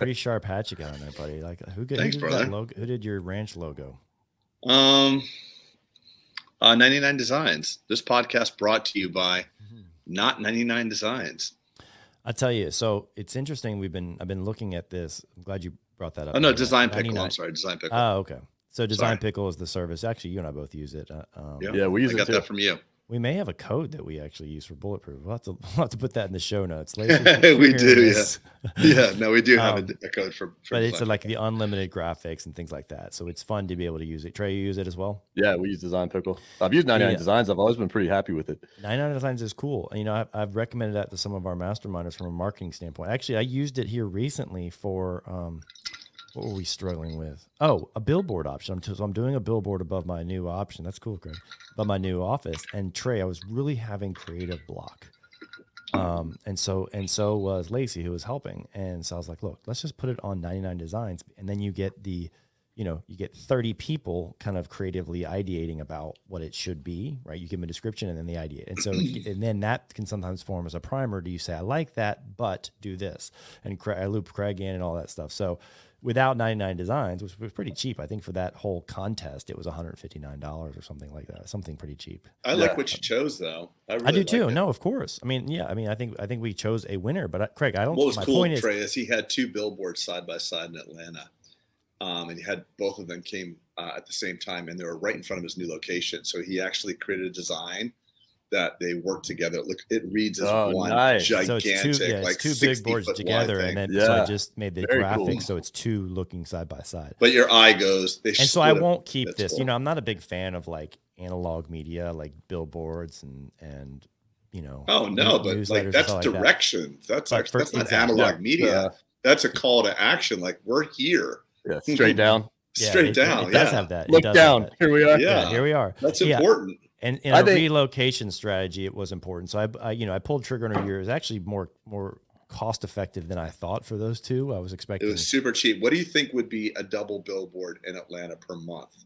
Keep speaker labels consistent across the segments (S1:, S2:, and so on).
S1: pretty sharp hat you got on there, buddy. Like who, who
S2: Thanks,
S1: did
S2: brother.
S1: that logo? Who did your ranch logo?
S2: Um, uh, 99 Designs. This podcast brought to you by
S1: Mm-hmm.
S2: not 99 Designs.
S1: I tell you, so it's interesting. We've been I've been looking at this. I'm glad you brought that up.
S2: Oh no,
S1: by the way.
S2: Design Pickle.
S1: 99
S2: I'm sorry, Design Pickle.
S1: Oh, okay. So Design
S2: Sorry.
S1: Pickle is the service. Actually, you and I both use it. Uh, um,
S2: Yeah.
S3: Yeah, we use
S2: I
S3: it
S2: got
S3: too.
S2: that from you.
S1: We may have a code that we actually use for Bulletproof. We'll have to, we'll have to put that in the show notes. Later.
S2: we
S1: Lacey, if you're
S2: do,
S1: hearing
S2: yeah. Yeah, no, we do have
S1: Um,
S2: a, a code for, for
S1: but it's like the unlimited graphics and things like that. So it's fun to be able to use it. Trey, you use it as well.
S3: Yeah, we use Design Pickle. I've used 99
S1: Yeah.
S3: Designs. I've always been pretty happy with it.
S1: 99 Designs is cool. And, you know, I've, I've recommended that to some of our masterminders from a marketing standpoint. Actually, I used it here recently for um, what were we struggling with? Oh, a billboard option. I'm, so I'm doing a billboard above my new option. That's cool, Greg. Above my new office. And Trey, I was really having creative block. Um, and so and so was Lacey who was helping. And so I was like, look, let's just put it on 99 designs. And then you get the, you know, you get 30 people kind of creatively ideating about what it should be, right? You give them a description and then they ideate. And so, and then that can sometimes form as a primer. Do you say, I like that, but do this? And I loop Craig in and all that stuff. So without 99 designs, which was pretty cheap, I think for that whole contest, it was $159 or something like that, something pretty cheap.
S2: I like
S3: Yeah.
S2: what you chose though. I, really
S1: I do
S2: like
S1: too.
S2: it.
S1: No, of course. I mean, yeah. I mean, I think I think we chose a winner, but I, Craig, I don't.
S2: What was
S1: my
S2: cool,
S1: point is,
S2: Trey, is he had two billboards side by side in Atlanta, um, and he had both of them came uh, at the same time, and they were right in front of his new location. So he actually created a design that they work together. Look, it reads as
S3: Oh,
S2: one
S3: nice.
S1: so
S2: gigantic,
S1: it's two, yeah, it's
S2: like
S1: two big boards together, and
S2: thing.
S1: then so I just made the
S3: Very
S1: graphics
S3: cool.
S1: so it's two looking side by side.
S2: but your eye goes. They
S1: And so I won't keep
S2: That's
S1: this.
S2: cool.
S1: You know, I'm not a big fan of like analog media, like billboards and and you know.
S2: Oh no, but like that's
S1: stuff like that.
S2: direction. That's
S1: But
S2: actually, that's not
S1: exactly.
S2: analog
S3: Yeah.
S2: media.
S3: Yeah.
S2: That's a call to action. Like we're here,
S3: Yeah, straight down.
S1: Yeah,
S2: straight
S1: it-
S2: down.
S1: It, does
S2: yeah,
S1: have that.
S3: Look
S1: does have
S3: down.
S1: that.
S3: Here we are.
S2: Yeah.
S1: Yeah, here we are.
S2: that's
S1: Yeah.
S2: important.
S1: And in
S3: I
S1: a
S3: think-
S1: relocation strategy, it was important. So I, I, you know, I pulled trigger on a year. It was actually more more cost effective than I thought for those two. I was expecting It
S2: was super cheap. What do you think would be a double billboard in Atlanta per month?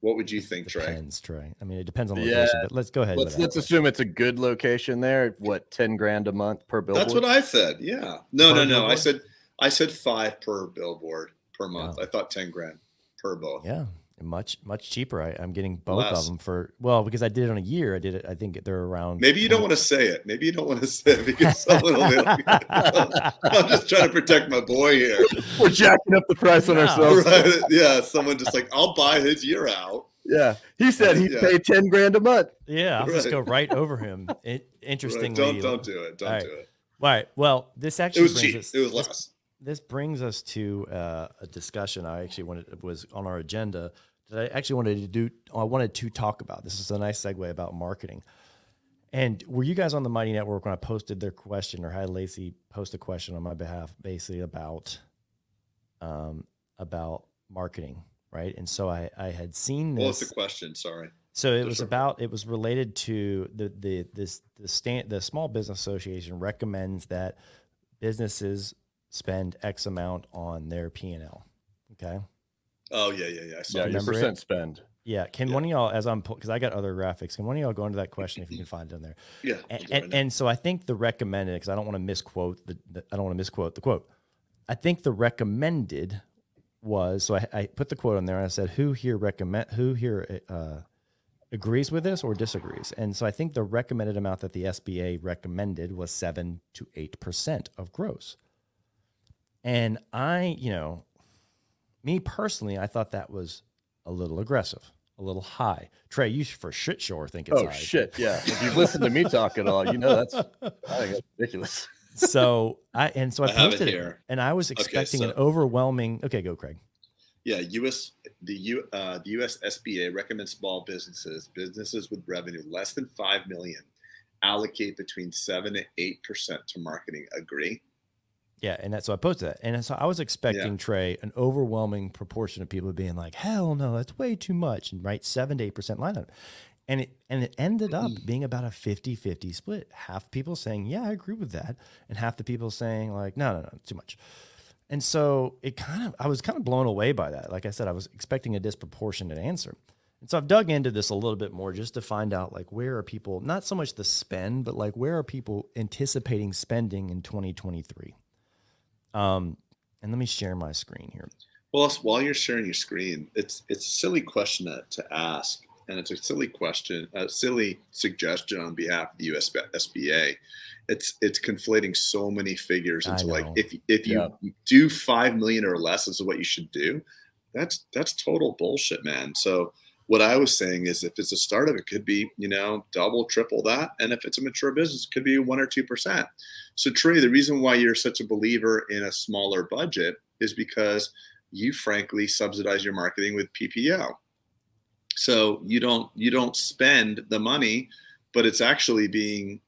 S2: What would you think, Trey?
S1: depends, Trey. I mean, it depends on
S3: Yeah.
S1: location, but let's go ahead.
S3: Let's let's assume it's a good location there. What, 10 grand a month per billboard?
S2: That's what I said. Yeah. No,
S1: Per
S2: no, no. I said I said five per billboard per month.
S1: Wow.
S2: I thought ten grand per both.
S1: Yeah, much much cheaper. I, I'm getting both
S2: Less.
S1: of them for well because I did it on a year. I did it. I think they're around.
S2: Maybe you don't want to say it. Maybe you don't want to say it because someone will be like, I'm just trying to protect my boy here.
S3: We're jacking up the price on
S1: No.
S3: ourselves.
S2: Right? Yeah. Someone just like, I'll buy his year out.
S3: Yeah. He said he'd
S2: Yeah.
S3: pay 10 grand a month.
S1: Yeah, I'll just go right over him. It,
S2: Right?
S1: interestingly,
S2: Don't don't do it. Don't
S1: All right.
S2: do it.
S1: All right. Well, this
S2: It
S1: actually
S2: was cheap.
S1: us.
S2: It was
S1: this-
S2: less.
S1: this brings us to uh, a discussion I actually wanted it was on our agenda that I actually wanted to do. I wanted to talk about. This is a nice segue about marketing. And were you guys on the Mighty Network when I posted their question or had Lacey post a question on my behalf, basically about um, about marketing, right? And so I I had seen
S2: What was
S1: this.
S2: the question? Sorry.
S1: So it was about it was related to the the this the stand the Small Business Association recommends that businesses spend X amount on their P and L. Okay.
S2: Oh yeah, yeah, yeah. I saw
S3: Yeah,
S2: that.
S3: your
S1: Remember it?
S3: percent spend.
S1: Yeah. Can
S2: Yeah.
S1: one of y'all, as I'm because I got other graphics, can one of y'all go into that question if you can find it in there?
S2: yeah.
S1: And,
S2: right
S1: and, and so I think the recommended because I don't want to misquote the, the I don't want to misquote the quote. I think the recommended was so I, I put the quote on there and I said who here recommend who here uh, agrees with this or disagrees. And so I think the recommended amount that the SBA recommended was seven to eight percent of gross. And I, you know, me personally, I thought that was a little aggressive, a little high. Trey, you for shit sure think it's
S3: Oh,
S1: high.
S3: shit. Yeah. If you've listened to me talk at all, you know that's, I think that's ridiculous.
S1: so I and so I,
S2: I have it
S1: posted it,
S2: here.
S1: and I was
S2: Okay,
S1: expecting an overwhelming. Okay, go Craig.
S2: Yeah, U.S. the U uh, the U.S. SBA recommends small businesses, businesses with revenue less than five million, allocate between seven and eight percent to marketing. Agree?
S1: Yeah, and that, so I posted that, and so I was expecting Trey an overwhelming proportion of people being like, "Hell no, that's way too much," and right seven to eight percent line item. And it and it ended up
S2: Mm.
S1: being about a 50-50 split. Half people saying, "Yeah, I agree with that," and half the people saying like, "No, no, no, too much." And so it kind of I was kind of blown away by that. Like I said, I was expecting a disproportionate answer. And so I've dug into this a little bit more just to find out like where are people not so much the spend, but like where are people anticipating spending in 2023? Um, And let me share my screen here.
S2: Well, while you're sharing your screen, it's it's a silly question to, to ask, and it's a silly question, a silly suggestion on behalf of the US SBA. It's it's conflating so many figures into like if if you yeah. do five million or less, this is what you should do. That's that's total bullshit, man. So what I was saying is if it's a startup, it could be, you know, double, triple that. And if it's a mature business, it could be one or 2%. So Trey, the reason why you're such a believer in a smaller budget is because you frankly subsidize your marketing with PPO. So you don't you don't spend the money, but it's actually being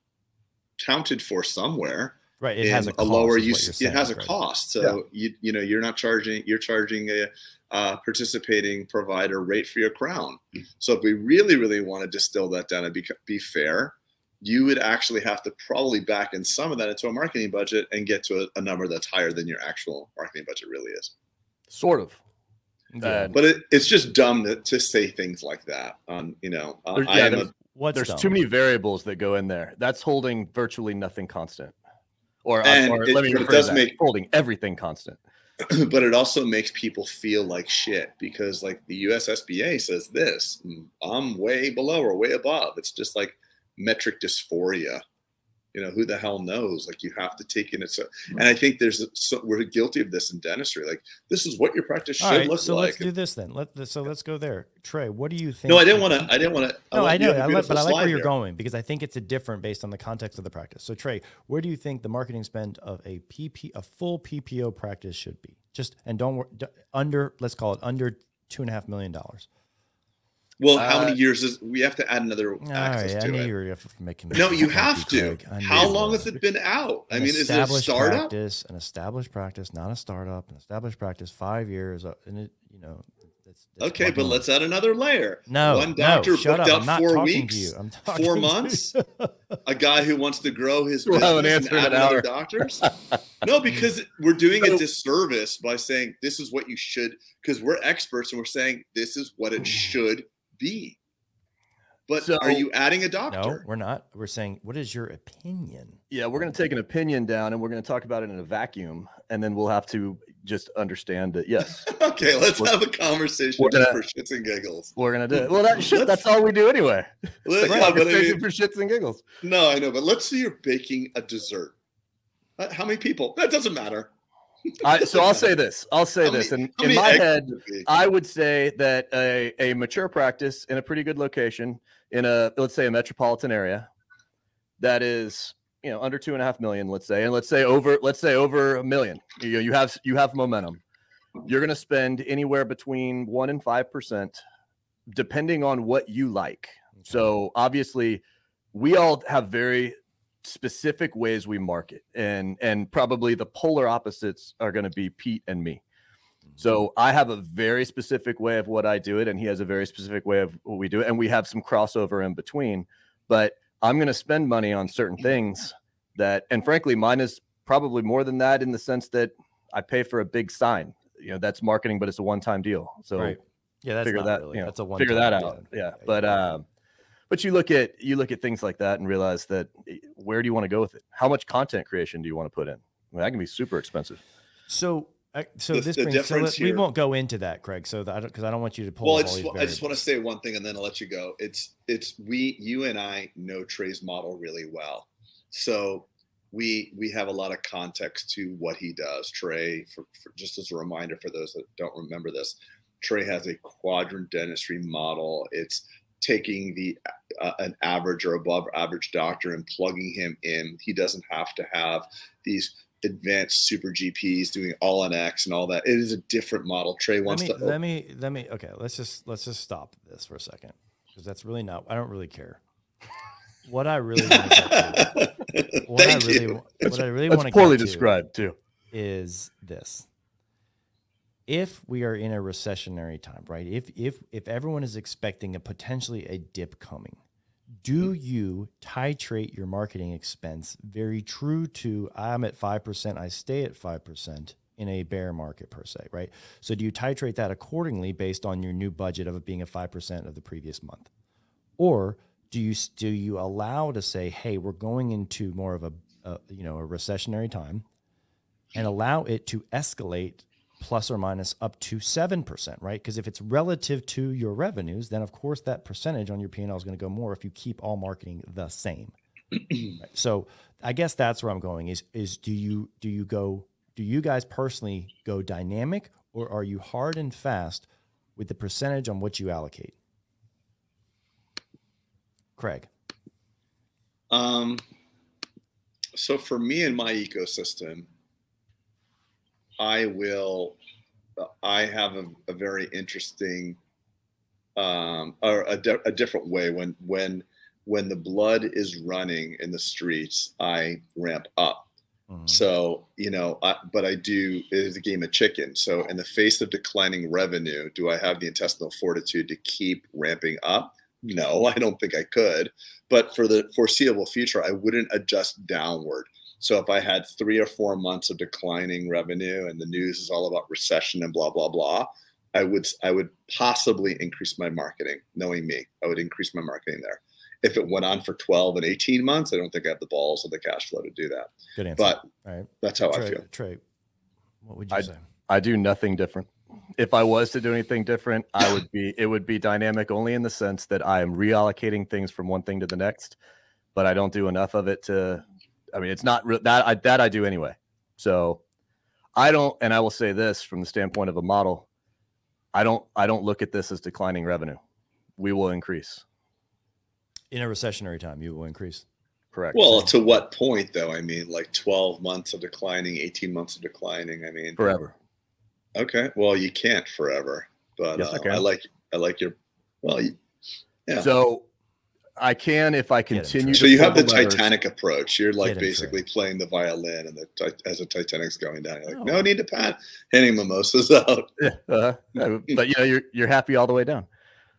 S2: counted for somewhere.
S1: Right. It has a,
S2: a lower use. It has a right? cost. So yeah. you you know you're not charging. You're charging a uh, participating provider rate for your crown. So if we really, really want to distill that down and be, be fair, you would actually have to probably back in some of that into a marketing budget and get to a, a number that's higher than your actual marketing budget really is.
S3: Sort of.
S2: Yeah. but it, it's just dumb to, to, say things like that. Um, you know, uh,
S3: yeah, there's, a, there's too many variables that go in there. That's holding virtually nothing constant. Or, uh, or it, let me it does that. make holding everything constant.
S2: but it also makes people feel like shit because like the USSBA says this, I'm way below or way above. It's just like metric dysphoria. You know, who the hell knows? Like you have to take in it. So, and I think there's so we're guilty of this in dentistry. Like this is what your practice should right, look
S1: so
S2: like.
S1: let's do this then. Let so let's go there. Trey, what do you think?
S2: No, I didn't want to. I didn't want to.
S1: No, I, I know. I like, but I like where you're going because I think it's a different based on the context of the practice. So Trey, where do you think the marketing spend of a PP, a full PPO practice should be? Just and don't under. Let's call it under two and a half million dollars.
S2: Well, how uh, many years is we have to add another access right, to I it? You're making no, you have to. How long has it been out? I mean, is it a startup?
S1: Practice, an established practice, not a startup. An established practice, five years, uh, and it, you know.
S2: That's, that's okay, but let's add another layer.
S1: No,
S2: one doctor
S1: no,
S2: booked
S1: up.
S2: out four weeks, four months. a guy who wants to grow his
S3: business we'll an answer
S2: and add other doctors. no, because we're doing a disservice by saying this is what you should. Because we're experts and we're saying this is what it should be. But so, are you adding a doctor?
S1: No, we're not. We're saying, what is your opinion?
S3: Yeah, we're going to take an opinion down and we're going to talk about it in a vacuum. And then we'll have to just understand that, yes.
S2: okay, let's have a conversation gonna, for shits and giggles.
S3: We're going to do it. Well, that, shit, that's all we do anyway.
S2: Let, yeah, but I mean,
S3: for shits and giggles.
S2: No, I know. But let's say you're baking a dessert. Uh, how many people? That doesn't matter.
S3: I, so I'll say this. I'll say how this. Many, in, in my head, I would say that a, a mature practice in a pretty good location in a let's say a metropolitan area that is you know under two and a half million, let's say, and let's say over let's say over a million. You know, you have you have momentum. You're going to spend anywhere between one and five percent, depending on what you like. So obviously, we all have very specific ways we market and and probably the polar opposites are going to be pete and me so mm-hmm. i have a very specific way of what i do it and he has a very specific way of what we do it and we have some crossover in between but i'm going to spend money on certain things that and frankly mine is probably more than that in the sense that i pay for a big sign you know that's marketing but it's a one-time deal so
S1: right. yeah that's
S3: figure that
S1: really.
S3: you know,
S1: that's a one
S3: figure that out yeah, yeah but um but you look at you look at things like that and realize that eh, where do you want to go with it? How much content creation do you want to put in? I mean, that can be super expensive.
S1: So so the, this the brings, so let, we won't go into that, Craig. So that because I, I, don't want you to pull.
S2: Well, I just, I just want to say one thing and then I'll let you go. It's it's we you and I know Trey's model really well, so we we have a lot of context to what he does. Trey, for, for just as a reminder for those that don't remember this, Trey has a quadrant dentistry model. It's taking the uh, an average or above average doctor and plugging him in. He doesn't have to have these advanced super GPs doing all on X and all that. It is a different model. Trey wants
S1: let
S2: me,
S1: to. Let me let me. Okay, let's just let's just stop this for a second because that's really not. I don't really care. What I really want to get to, what
S2: Thank
S1: I really,
S2: you.
S1: What I really want to
S3: poorly described too
S1: is this if we are in a recessionary time, right? If if if everyone is expecting a potentially a dip coming, do you titrate your marketing expense very true to I'm at 5%, I stay at 5% in a bear market per se, right? So do you titrate that accordingly based on your new budget of it being a 5% of the previous month? Or do you do you allow to say, "Hey, we're going into more of a, a you know, a recessionary time and allow it to escalate plus or minus up to 7%, right? Because if it's relative to your revenues, then of course that percentage on your P&L is going to go more if you keep all marketing the same. right? So I guess that's where I'm going is is do you do you go do you guys personally go dynamic or are you hard and fast with the percentage on what you allocate? Craig.
S2: Um so for me and my ecosystem, I will. I have a, a very interesting, um, or a, di- a different way when when when the blood is running in the streets, I ramp up. Mm-hmm. So you know, I, but I do. It is a game of chicken. So in the face of declining revenue, do I have the intestinal fortitude to keep ramping up? No, I don't think I could. But for the foreseeable future, I wouldn't adjust downward. So if I had three or four months of declining revenue and the news is all about recession and blah blah blah, I would I would possibly increase my marketing. Knowing me, I would increase my marketing there. If it went on for 12 and 18 months, I don't think I have the balls or the cash flow to do that.
S1: Good answer.
S2: But right. that's how
S1: Trey,
S2: I feel.
S1: Trey, what would you
S3: I,
S1: say?
S3: I do nothing different. If I was to do anything different, I would be it would be dynamic only in the sense that I am reallocating things from one thing to the next, but I don't do enough of it to I mean, it's not re- that I, that I do anyway. So I don't, and I will say this from the standpoint of a model, I don't, I don't look at this as declining revenue. We will increase
S1: in a recessionary time. You will increase.
S3: Correct.
S2: Well, to what point though? I mean, like 12 months of declining, 18 months of declining. I mean,
S3: forever.
S2: Okay. Well, you can't forever, but yes, uh, I, I like, I like your, well, yeah.
S3: So I can if I continue.
S2: So you have the Titanic approach. You're like basically playing the violin, and the as the Titanic's going down, you're like, oh. no need to pat, handing mimosas out.
S3: Yeah, uh, but you know, you're you're happy all the way down.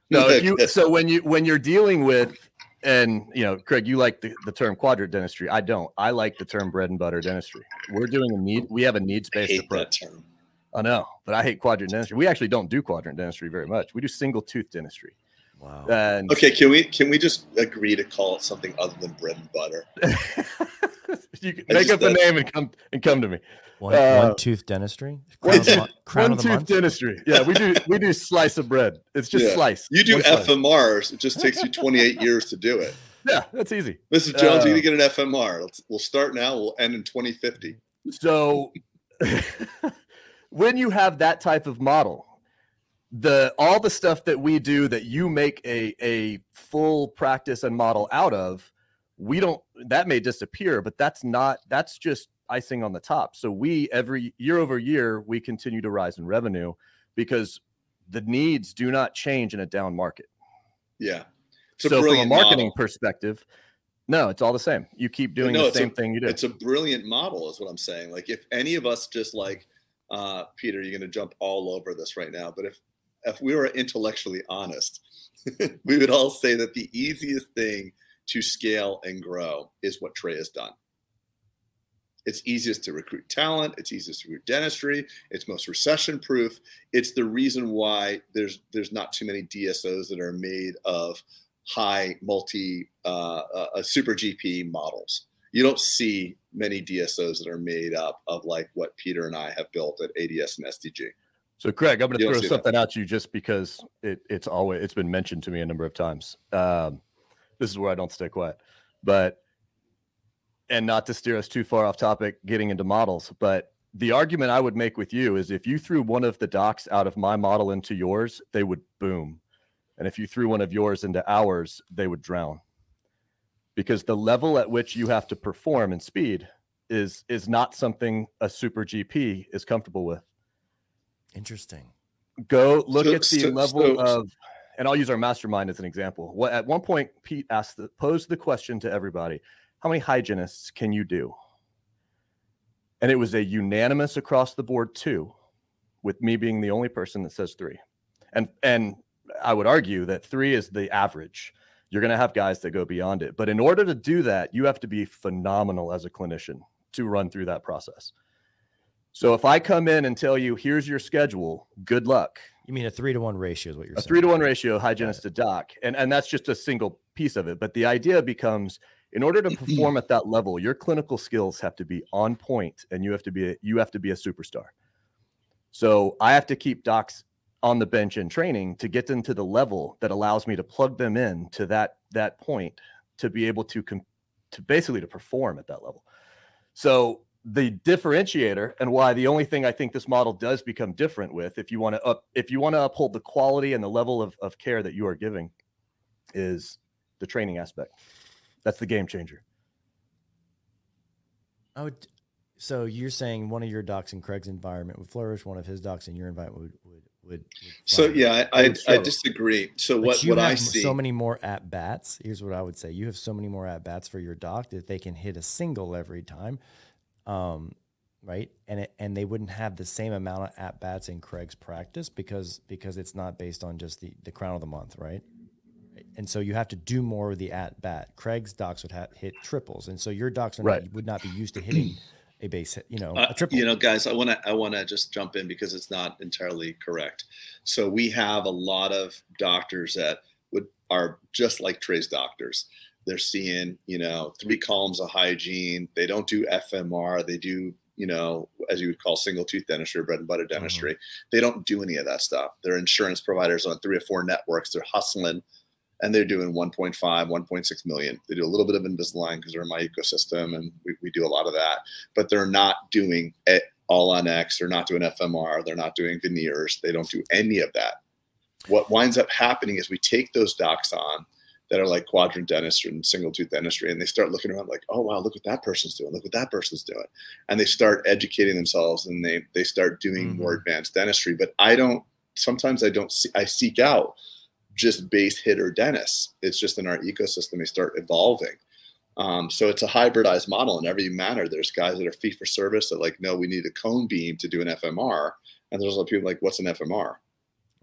S3: No, you, so when you when you're dealing with and you know, Craig, you like the, the term quadrant dentistry. I don't. I like the term bread and butter dentistry. We're doing a need. We have a needs based approach. I know, but I hate quadrant dentistry. We actually don't do quadrant dentistry very much. We do single tooth dentistry.
S1: Wow.
S3: And
S2: okay, can we can we just agree to call it something other than bread and butter?
S3: you can make up a name and come and come to me.
S1: One, uh, one tooth dentistry.
S3: Crown one, crown one tooth month? dentistry. Yeah, we do we do slice of bread. It's just yeah. slice.
S2: You do FMRs. It just takes you 28 years to do it.
S3: Yeah, that's easy.
S2: Mrs. Jones, uh, you need to get an FMR. Let's, we'll start now. We'll end in 2050.
S3: So, when you have that type of model, the all the stuff that we do that you make a a full practice and model out of we don't that may disappear but that's not that's just icing on the top. So we every year over year we continue to rise in revenue because the needs do not change in a down market.
S2: Yeah.
S3: So from a marketing model. perspective no it's all the same. You keep doing no, the same
S2: a,
S3: thing you do.
S2: it's a brilliant model is what i'm saying. Like if any of us just like uh, Peter, you're going to jump all over this right now. But if if we were intellectually honest, we would all say that the easiest thing to scale and grow is what Trey has done. It's easiest to recruit talent. It's easiest to recruit dentistry. It's most recession proof. It's the reason why there's there's not too many DSOs that are made of high multi uh, uh, super GP models. You don't see many DSOs that are made up of like what Peter and I have built at ADS and SDG.
S3: So, Craig, I'm going to throw something that. at you just because it, it's always it's been mentioned to me a number of times. Um, this is where I don't stay quiet, but and not to steer us too far off topic, getting into models, but the argument I would make with you is if you threw one of the docs out of my model into yours, they would boom, and if you threw one of yours into ours, they would drown, because the level at which you have to perform and speed is is not something a super GP is comfortable with.
S1: Interesting.
S3: Go look so, at the so, level so, of, and I'll use our mastermind as an example. What at one point Pete asked, the, posed the question to everybody: How many hygienists can you do? And it was a unanimous across the board two, with me being the only person that says three. And and I would argue that three is the average. You're going to have guys that go beyond it, but in order to do that, you have to be phenomenal as a clinician to run through that process. So if I come in and tell you, here's your schedule, good luck.
S1: You mean a three to one ratio is what you're saying?
S3: a
S1: saying?
S3: three to one ratio, hygienist to doc. And, and that's just a single piece of it. But the idea becomes In order to perform at that level, your clinical skills have to be on point and you have to be a, you have to be a superstar. So I have to keep docs on the bench in training to get them to the level that allows me to plug them in to that that point to be able to com- to basically to perform at that level. So the differentiator and why the only thing I think this model does become different with if you want to up if you want to uphold the quality and the level of, of care that you are giving is the training aspect. That's the game changer.
S1: I would so you're saying one of your docs in Craig's environment would flourish, one of his docs in your environment would would would. would
S2: so yeah, I I, I, disagree. So but what what I see
S1: so many more at bats. Here's what I would say: you have so many more at bats for your doc that they can hit a single every time um, right? And it, and they wouldn't have the same amount of at bats in Craig's practice because because it's not based on just the the crown of the month, right? And so you have to do more with the at bat. Craig's docs would have hit triples, and so your docs right. not, would not be used to hitting a base hit, you know, uh, a triple.
S2: You know, guys, I want to I want to just jump in because it's not entirely correct. So we have a lot of doctors that would are just like Trey's doctors they're seeing you know three columns of hygiene. They don't do fmr they do you know as you would call single tooth dentistry bread and butter mm-hmm. dentistry. Mm-hmm. they don't do any of that stuff. They're insurance providers on three or four networks. They're hustling and they're doing 1.5 1.6 million. They do a little bit of invisalign because they're in my ecosystem and we, we do a lot of that. But they're not doing it all on x. They're not doing fmr they're not doing veneers. They don't do any of that. What winds up happening is we take those docs on that are like quadrant dentistry and single tooth dentistry, and they start looking around like, oh wow, look what that person's doing, look what that person's doing, and they start educating themselves and they they start doing mm-hmm. more advanced dentistry. But I don't. Sometimes I don't. See, I seek out just base hitter dentists. It's just in our ecosystem they start evolving. Um, so it's a hybridized model in every manner. There's guys that are fee for service that like, no, we need a cone beam to do an FMR, and there's other people like, what's an FMR?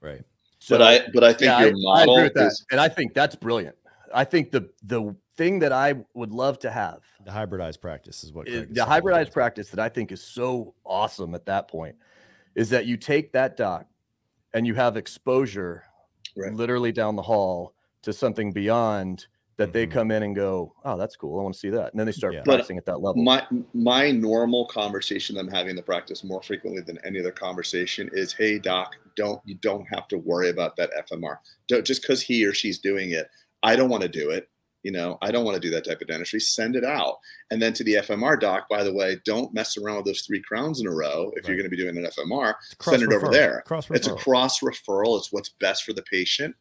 S1: Right.
S2: So, but I but I think yeah, your model I agree with
S3: is, that. and I think that's brilliant. I think the the thing that I would love to have
S1: the hybridized practice is what
S3: is, the hybridized practice that I think is so awesome at that point is that you take that doc and you have exposure right. literally down the hall to something beyond that mm-hmm. they come in and go, oh, that's cool. I want to see that. And then they start yeah. practicing at that level.
S2: My my normal conversation I'm having in the practice more frequently than any other conversation is, hey doc, don't you don't have to worry about that FMR. Don't, just because he or she's doing it I don't want to do it. You know, I don't want to do that type of dentistry. Send it out. And then to the FMR doc, by the way, don't mess around with those three crowns in a row. If right. you're going to be doing an FMR, send it over there. Cross It's a cross referral. It's what's best for the patient.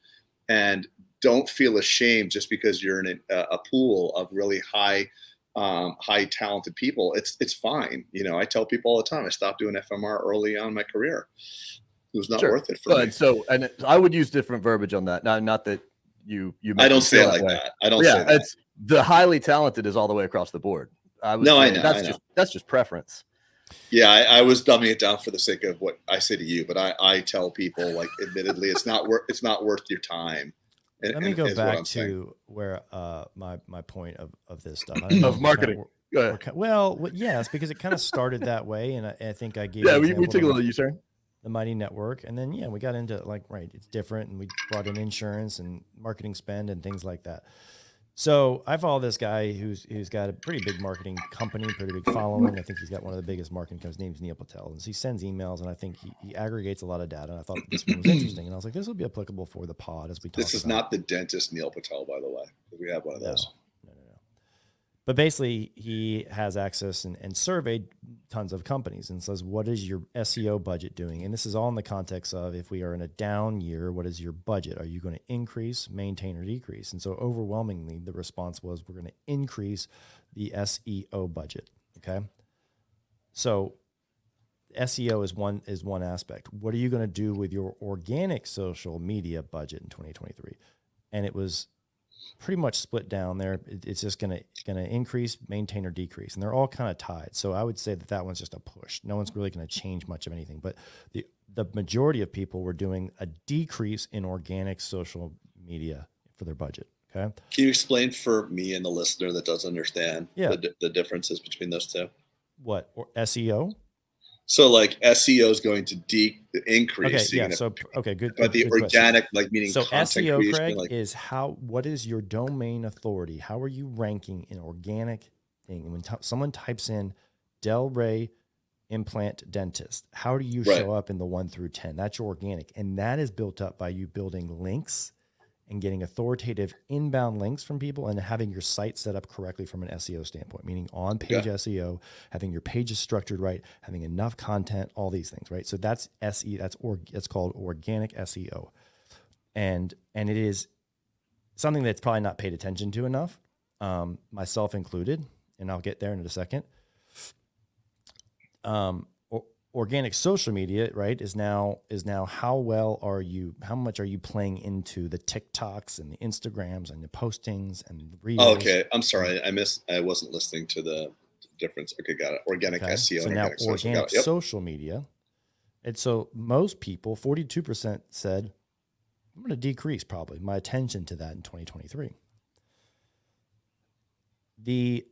S2: And don't feel ashamed just because you're in a, a pool of really high, um, high talented people. It's it's fine. You know, I tell people all the time. I stopped doing FMR early on in my career. It was not sure. worth it for
S3: me. So, and I would use different verbiage on that. Not not that you you.
S2: I don't say it like that. I don't.
S3: Yeah,
S2: it's
S3: the highly talented is all the way across the board. I no, I know. That's I know. just that's just preference.
S2: Yeah, I, I, was dumbing it down for the sake of what I say to you, but I, I tell people like, admittedly, it's not worth it's not worth your time.
S1: And, Let me go back to saying. where uh, my my point of, of this stuff
S3: of marketing.
S1: Kind of, well, yes, because it kind of started that way, and I, I think I gave.
S3: Yeah, we, we took a little U-turn
S1: the Mighty Network, and then yeah, we got into like right, it's different, and we brought in insurance and marketing spend and things like that. So I follow this guy who's who's got a pretty big marketing company, pretty big following. I think he's got one of the biggest marketing companies. His name's Neil Patel, and so he sends emails, and I think he, he aggregates a lot of data. And I thought this one was interesting, and I was like, this will be applicable for the pod as we talk.
S2: This is not the dentist Neil Patel, by the way. We have one of those.
S1: But basically, he has access and, and surveyed tons of companies and says, What is your SEO budget doing? And this is all in the context of if we are in a down year, what is your budget? Are you going to increase, maintain, or decrease? And so overwhelmingly, the response was, We're going to increase the SEO budget. Okay. So SEO is one is one aspect. What are you going to do with your organic social media budget in 2023? And it was pretty much split down there. It's just going to going to increase, maintain, or decrease, and they're all kind of tied. So I would say that that one's just a push. No one's really going to change much of anything. But the the majority of people were doing a decrease in organic social media for their budget. Okay.
S2: Can you explain for me and the listener that doesn't understand yeah. the, the differences between those two?
S1: What or SEO?
S2: So like SEO is going to de- increase.
S1: Okay, yeah. So okay, good.
S2: But
S1: good,
S2: the
S1: good
S2: organic, question. like meaning
S1: so SEO,
S2: creation,
S1: Craig,
S2: like,
S1: is how. What is your domain authority? How are you ranking in organic thing? When t- someone types in Delray implant dentist, how do you
S2: Right.
S1: show up in the one through ten? That's your organic, and that is built up by you building links and getting authoritative inbound links from people and having your site set up correctly from an SEO standpoint, meaning on page
S2: Yeah.
S1: SEO, having your pages structured right, having enough content, all these things, right? So that's SE, that's or that's called organic SEO. And and it is something that's probably not paid attention to enough, um, myself included, and I'll get there in a second. Um, organic social media, right, is now is now how well are you? How much are you playing into the TikToks and the Instagrams and the postings and the reels?
S2: oh, okay. I'm sorry. I missed. I wasn't listening to the difference. Okay, got it. Organic
S1: Okay.
S2: SEO
S1: So
S2: and
S1: now
S2: organic social.
S1: organic
S2: Yep.
S1: social media. And so most people, 42% said, I'm going to decrease probably my attention to that in 2023. The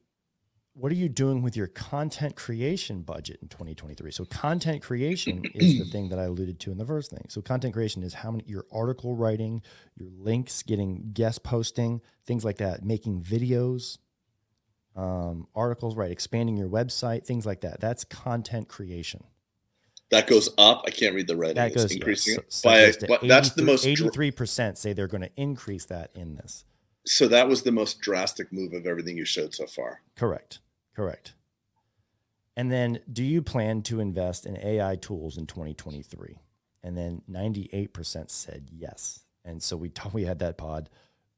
S1: what are you doing with your content creation budget in 2023? So content creation is the thing that I alluded to in the first thing. So content creation is how many your article writing, your links, getting guest posting, things like that, making videos, um, articles, right? Expanding your website, things like that. That's content creation.
S2: That goes up. I can't read the red.
S1: That goes
S2: increasing it
S1: so- so
S2: by.
S1: it goes to
S2: but that's the most. dr-
S1: Eighty-three percent say they're going to increase that in this.
S2: So that was the most drastic move of everything you showed so far.
S1: Correct. Correct. And then, do you plan to invest in AI tools in 2023? And then 98% said yes. And so we talked, we had that pod,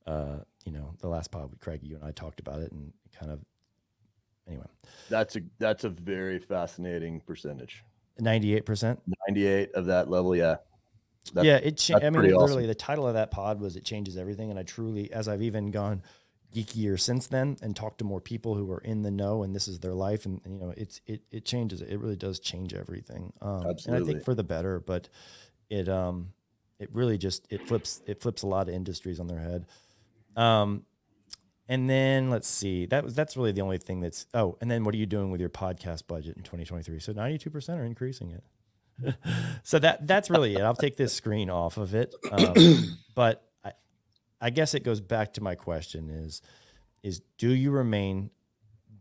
S1: uh, you know, the last pod with Craig, you and I talked about it and kind of, anyway,
S3: That's a that's a very fascinating percentage.
S1: 98%.
S3: 98 of that level, yeah. That's-
S1: yeah, it. Cha- I mean, literally,
S3: awesome.
S1: the title of that pod was "It Changes Everything," and I truly, as I've even gone geekier since then and talked to more people who are in the know and this is their life, and, and, you know, it's it it changes. It really does change everything. Um, And I think for the better, but it um it really just it flips it flips a lot of industries on their head. Um, and then let's see. That was that's really the only thing that's. Oh, and then what are you doing with your podcast budget in 2023? So 92 percent are increasing it. so that that's really it. I'll take this screen off of it. Um, but I, guess it goes back to my question: is is do you remain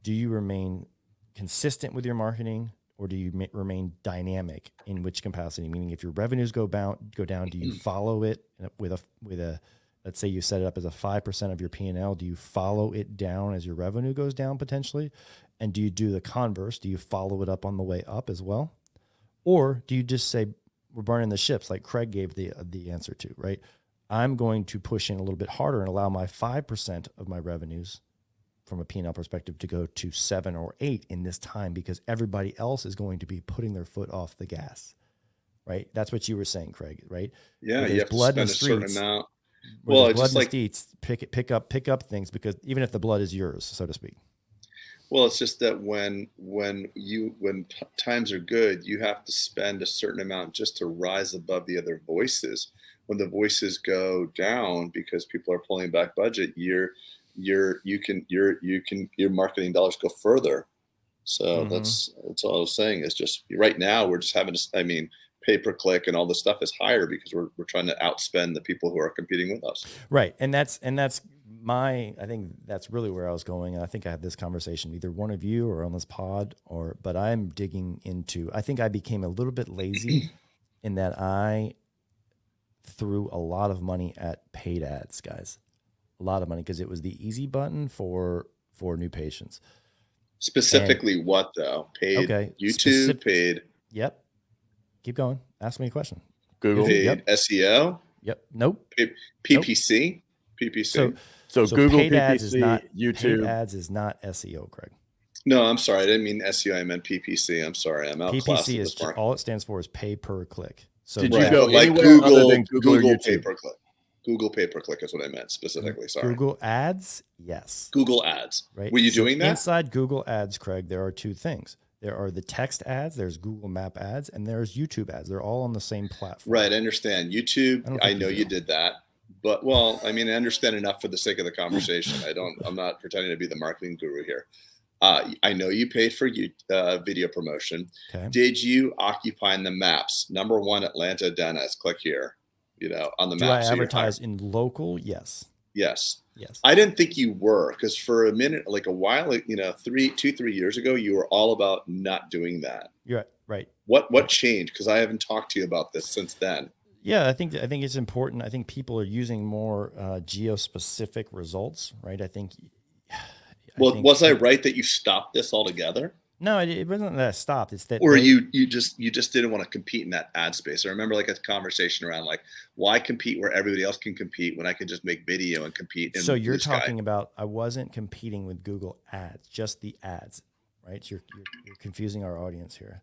S1: do you remain consistent with your marketing, or do you ma- remain dynamic? In which capacity? Meaning, if your revenues go down, go down, do you mm. follow it with a with a let's say you set it up as a 5% of your P&L, do you follow it down as your revenue goes down potentially? And do you do the converse? Do you follow it up on the way up as well? Or do you just say we're burning the ships like Craig gave the the answer to, right? I'm going to push in a little bit harder and allow my 5% of my revenues from a P&L perspective to go to 7 or 8 in this time because everybody else is going to be putting their foot off the gas. Right? That's what you were saying, Craig, right?
S2: Yeah,
S1: Where
S2: you
S1: there's
S2: have
S1: blood
S2: to
S1: in
S2: spend
S1: the
S2: a certain
S1: streets.
S2: amount. Well, it's
S1: blood
S2: just
S1: in
S2: like-
S1: streets, pick pick up, pick up things because even if the blood is yours, so to speak.
S2: Well, it's just that when when you when t- times are good, you have to spend a certain amount just to rise above the other voices. When the voices go down because people are pulling back budget, you're you're you can you're you can your marketing dollars go further. So
S1: Mhm.
S2: that's that's all I was saying. Is just right now we're just having to. I mean, pay per click and all this stuff is higher because we're we're trying to outspend the people who are competing with us.
S1: Right. And that's and that's my I think that's really where I was going. And I think I had this conversation either one of you or on this pod or but I'm digging into I think I became a little bit lazy in that I threw a lot of money at paid ads, guys. A lot of money because it was the easy button for for new patients.
S2: Specifically, what though? Paid
S1: Okay,
S2: YouTube,
S1: specific-
S2: paid
S1: Yep. Keep going. Ask me a question.
S3: Google.
S2: paid
S1: Yep.
S2: SEO,
S1: Yep. Nope.
S2: PPC, PPC.
S1: So
S3: So,
S1: so
S3: Google,
S1: paid
S3: PPC,
S1: ads is not paid
S3: YouTube.
S1: ads is not SEO, Craig.
S2: no, I'm sorry, I didn't mean SEO. I meant PPC. I'm sorry, I'm outclassed
S1: PPC
S2: with
S1: is
S2: this
S1: ju-
S2: market.
S1: all it stands for is pay per click. So
S3: Did you
S2: Right,
S3: go
S2: like
S3: anywhere
S2: Google,
S3: other than Google or
S2: Google
S3: YouTube?
S2: pay per click. Google pay per click is what I meant specifically. Sorry, Google,
S1: Google Ads, yes.
S2: Google Ads.
S1: Right.
S2: Were you
S1: So
S2: doing that?
S1: Inside Google Ads, Craig, there are two things. There are the text ads, there's Google Map ads, and there's YouTube ads. They're all on the same platform.
S2: Right, I understand. YouTube,
S1: I
S2: I, know
S1: you
S2: you did that, but well, I mean, I understand enough for the sake of the conversation. I don't. I'm not pretending to be the marketing guru here. Uh, I know you paid for you uh, video promotion.
S1: Okay.
S2: Did you occupy in the maps? Number one, Atlanta dentist. Click here. You know, on the
S1: Do
S2: maps.
S1: I advertise in local? Yes.
S2: Yes.
S1: Yes.
S2: I didn't think you were because for a minute, like a while, you know, three, two, three years ago, you were all about not doing that.
S1: You're right. right.
S2: What what changed? Because I haven't talked to you about this since then.
S1: Yeah, I think I think it's important. I think people are using more uh, geo-specific results, right? I think. I
S2: well,
S1: think
S2: was I right that you stopped this altogether?
S1: No, it, it wasn't that I stopped. It's that
S2: or
S1: they,
S2: you you just you just didn't want to compete in that ad space. I remember like a conversation around like why compete where everybody else can compete when I can just make video and compete.
S1: so you're talking about I wasn't competing with Google Ads, just the ads, right? So you're, you're, you're confusing our audience here.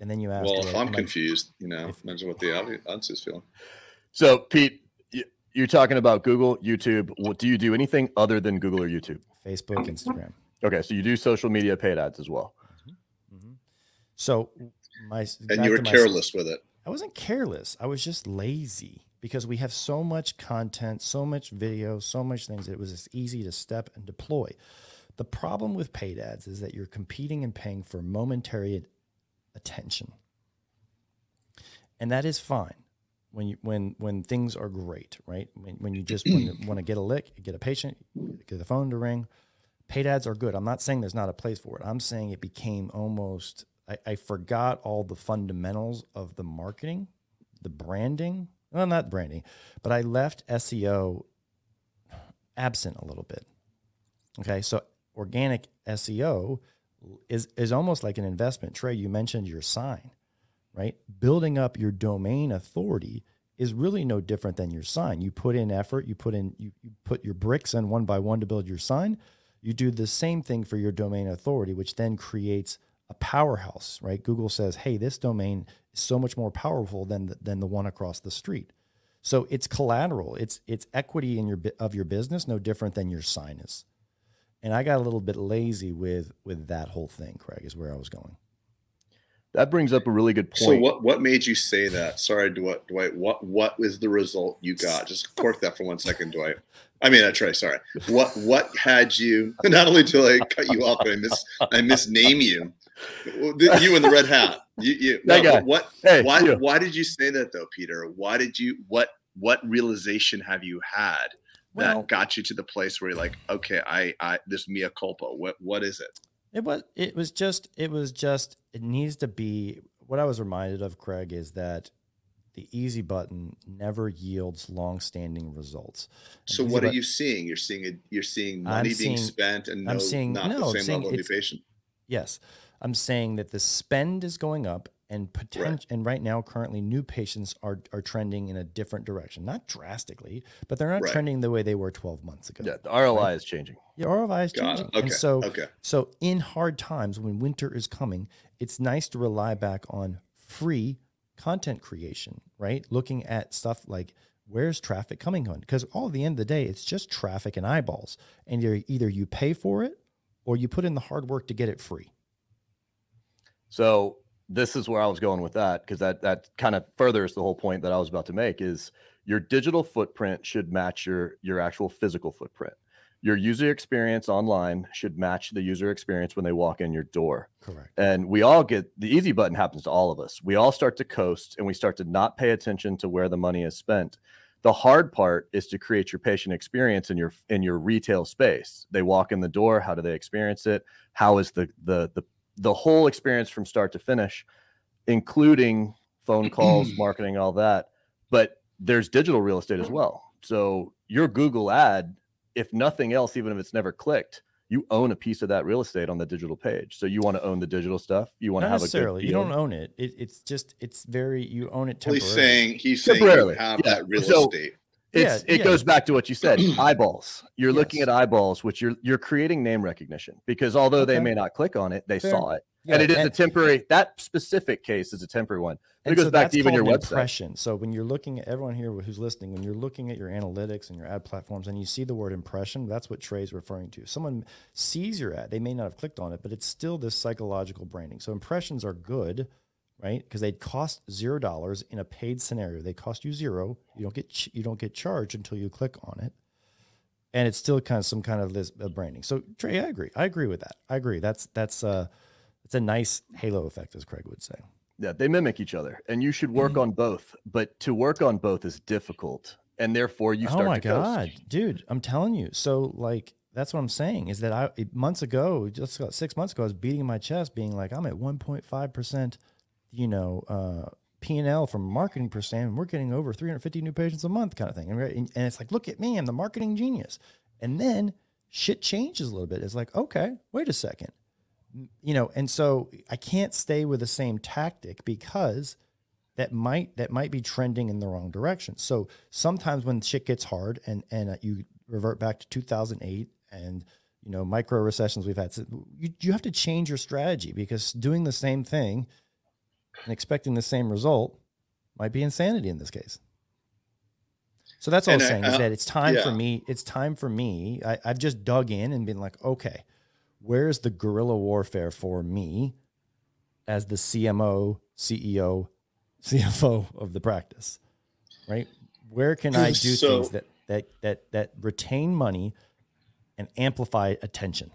S1: And then you ask,
S2: well, if I'm confused, you know, if, imagine what the audience is feeling.
S3: So Pete, you're talking about Google, YouTube. What do you do anything other than Google or YouTube?
S1: Facebook, Instagram.
S3: Okay, so you do social media paid ads as well.
S1: Mm-hmm. Mm-hmm. So my
S2: and you were careless my, with it.
S1: I wasn't careless. I was just lazy because we have so much content, so much video, so much things. It was just easy to step and deploy. The problem with paid ads is that you're competing and paying for momentary attention, and that is fine when you when when things are great, right? When, when you just want to get a lick, get a patient, get the phone to ring paid ads are good. I'm not saying there's not a place for it. I'm saying it became almost, I, I forgot all the fundamentals of the marketing, the branding. Well, not branding, but I left SEO absent a little bit. Okay. So organic SEO is, is almost like an investment. Trey, you mentioned your sign, right? Building up your domain authority is really no different than your sign. You put in effort, you put in, you, you put your bricks in one by one to build your sign you do the same thing for your domain authority, which then creates a powerhouse, right? Google says, hey, this domain is so much more powerful than the, than the one across the street. So it's collateral. It's it's equity in your of your business, no different than your sign is. And I got a little bit lazy with with that whole thing. Craig is where I was going.
S3: That brings up a really good point.
S2: So what what made you say that? Sorry, Dwight. Dwight what what was the result you got? Just cork that for one second, Dwight. I mean, uh, Trey. Sorry. What what had you? Not only did I cut you off, but I miss I misname you. You in the red hat. You, you
S3: no, guy.
S2: What? Hey, why? You. Why did you say that though, Peter? Why did you? What? What realization have you had that well, got you to the place where you're like, okay, I, I, this mea culpa. What, what is it?
S1: It was it was just it was just it needs to be what I was reminded of, Craig, is that the easy button never yields long-standing results.
S2: So what are you seeing? You're seeing it. You're seeing money being spent and no, I'm seeing, not no, the same level of patient.
S1: Yes, I'm saying that the spend is going up and potential right. and right now currently new patients are are trending in a different direction. Not drastically but they're not right. trending the way they were 12 months ago.
S3: Yeah the roi right? is changing.
S1: The roi is Got changing.
S2: Okay.
S1: and so
S2: okay.
S1: so in hard times when winter is coming it's nice to rely back on free content creation right? Looking at stuff like where's traffic coming on? Because all at the end of the day it's just traffic and eyeballs. And you're, either you pay for it or you put in the hard work to get it free.
S3: So this is where I was going with that because that that kind of furthers the whole point that I was about to make is your digital footprint should match your your actual physical footprint. Your user experience online should match the user experience when they walk in your door.
S1: Correct.
S3: And we all get the easy button happens to all of us. We all start to coast and we start to not pay attention to where the money is spent. The hard part is to create your patient experience in your in your retail space. They walk in the door, how do they experience it? How is the the the the whole experience from start to finish, including phone calls, marketing, all that. But there's digital real estate as well. So your Google ad, if nothing else, even if it's never clicked, you own a piece of that real estate on the digital page. So you want to own the digital stuff. You want
S1: Not
S3: to have
S1: necessarily.
S3: a
S1: you don't own it. it. It's just it's very you own it temporarily.
S2: He's saying he's saying you have yeah. that real so, estate.
S3: It's yeah, it yeah. goes back to what you said. eyeballs. You're yes. looking at eyeballs, which you're you're creating name recognition because although okay. they may not click on it, they Fair. saw it. Yeah, and it is and, a temporary that specific case is a temporary one. it goes so back to even your website.
S1: Impression. So when you're looking at everyone here who's listening, when you're looking at your analytics and your ad platforms and you see the word impression, that's what Trey's referring to. Someone sees your ad, they may not have clicked on it, but it's still this psychological branding. So impressions are good right? Because they'd cost zero dollars in a paid scenario. They cost you zero. You don't get you don't get charged until you click on it. and it's still kind of some kind of this uh, branding. So Trey, I agree. I agree with that. I agree. That's that's uh it's a nice halo effect, as Craig would say.
S3: Yeah, they mimic each other, and you should work mm-hmm. on both. But to work on both is difficult, and therefore you start. Oh my god,
S1: coast. dude! I'm telling you. So like that's what I'm saying is that I months ago, just about six months ago, I was beating my chest, being like, I'm at 1.5 percent, you know, uh, P and L from marketing percent, and we're getting over 350 new patients a month, kind of thing. And, and it's like, look at me, I'm the marketing genius. And then shit changes a little bit. It's like, okay, wait a second you know, and so I can't stay with the same tactic because that might that might be trending in the wrong direction. So sometimes when shit gets hard and and uh, you revert back to 2008 and you know micro recessions we've had, you you have to change your strategy because doing the same thing and expecting the same result might be insanity in this case. So that's all and I'm saying I, is uh, that it's time yeah. for me. It's time for me. I, I've just dug in and been like, okay, where's the guerrilla warfare for me as the CMO, CEO, CFO of the practice? Right? Where can I do so, things that that that that retain money and amplify attention?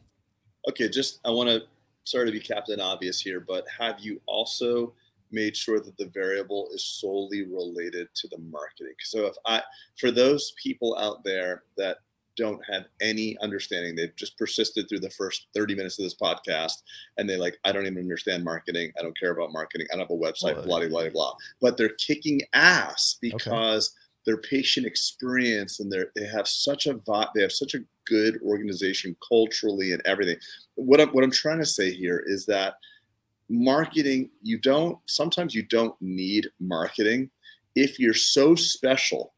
S2: Okay, just I want to sorry to be captain obvious here, but have you also made sure that the variable is solely related to the marketing? So if I for those people out there that don't have any understanding. They've just persisted through the first 30 minutes of this podcast and they like, I don't even understand marketing. I don't care about marketing. I don't have a website, well, blah, blah, blah, But they're kicking ass because okay. their patient experience and they're they have such a they have such a good organization culturally and everything. What I'm, what I'm trying to say here is that marketing, you don't, sometimes you don't need marketing if you're so special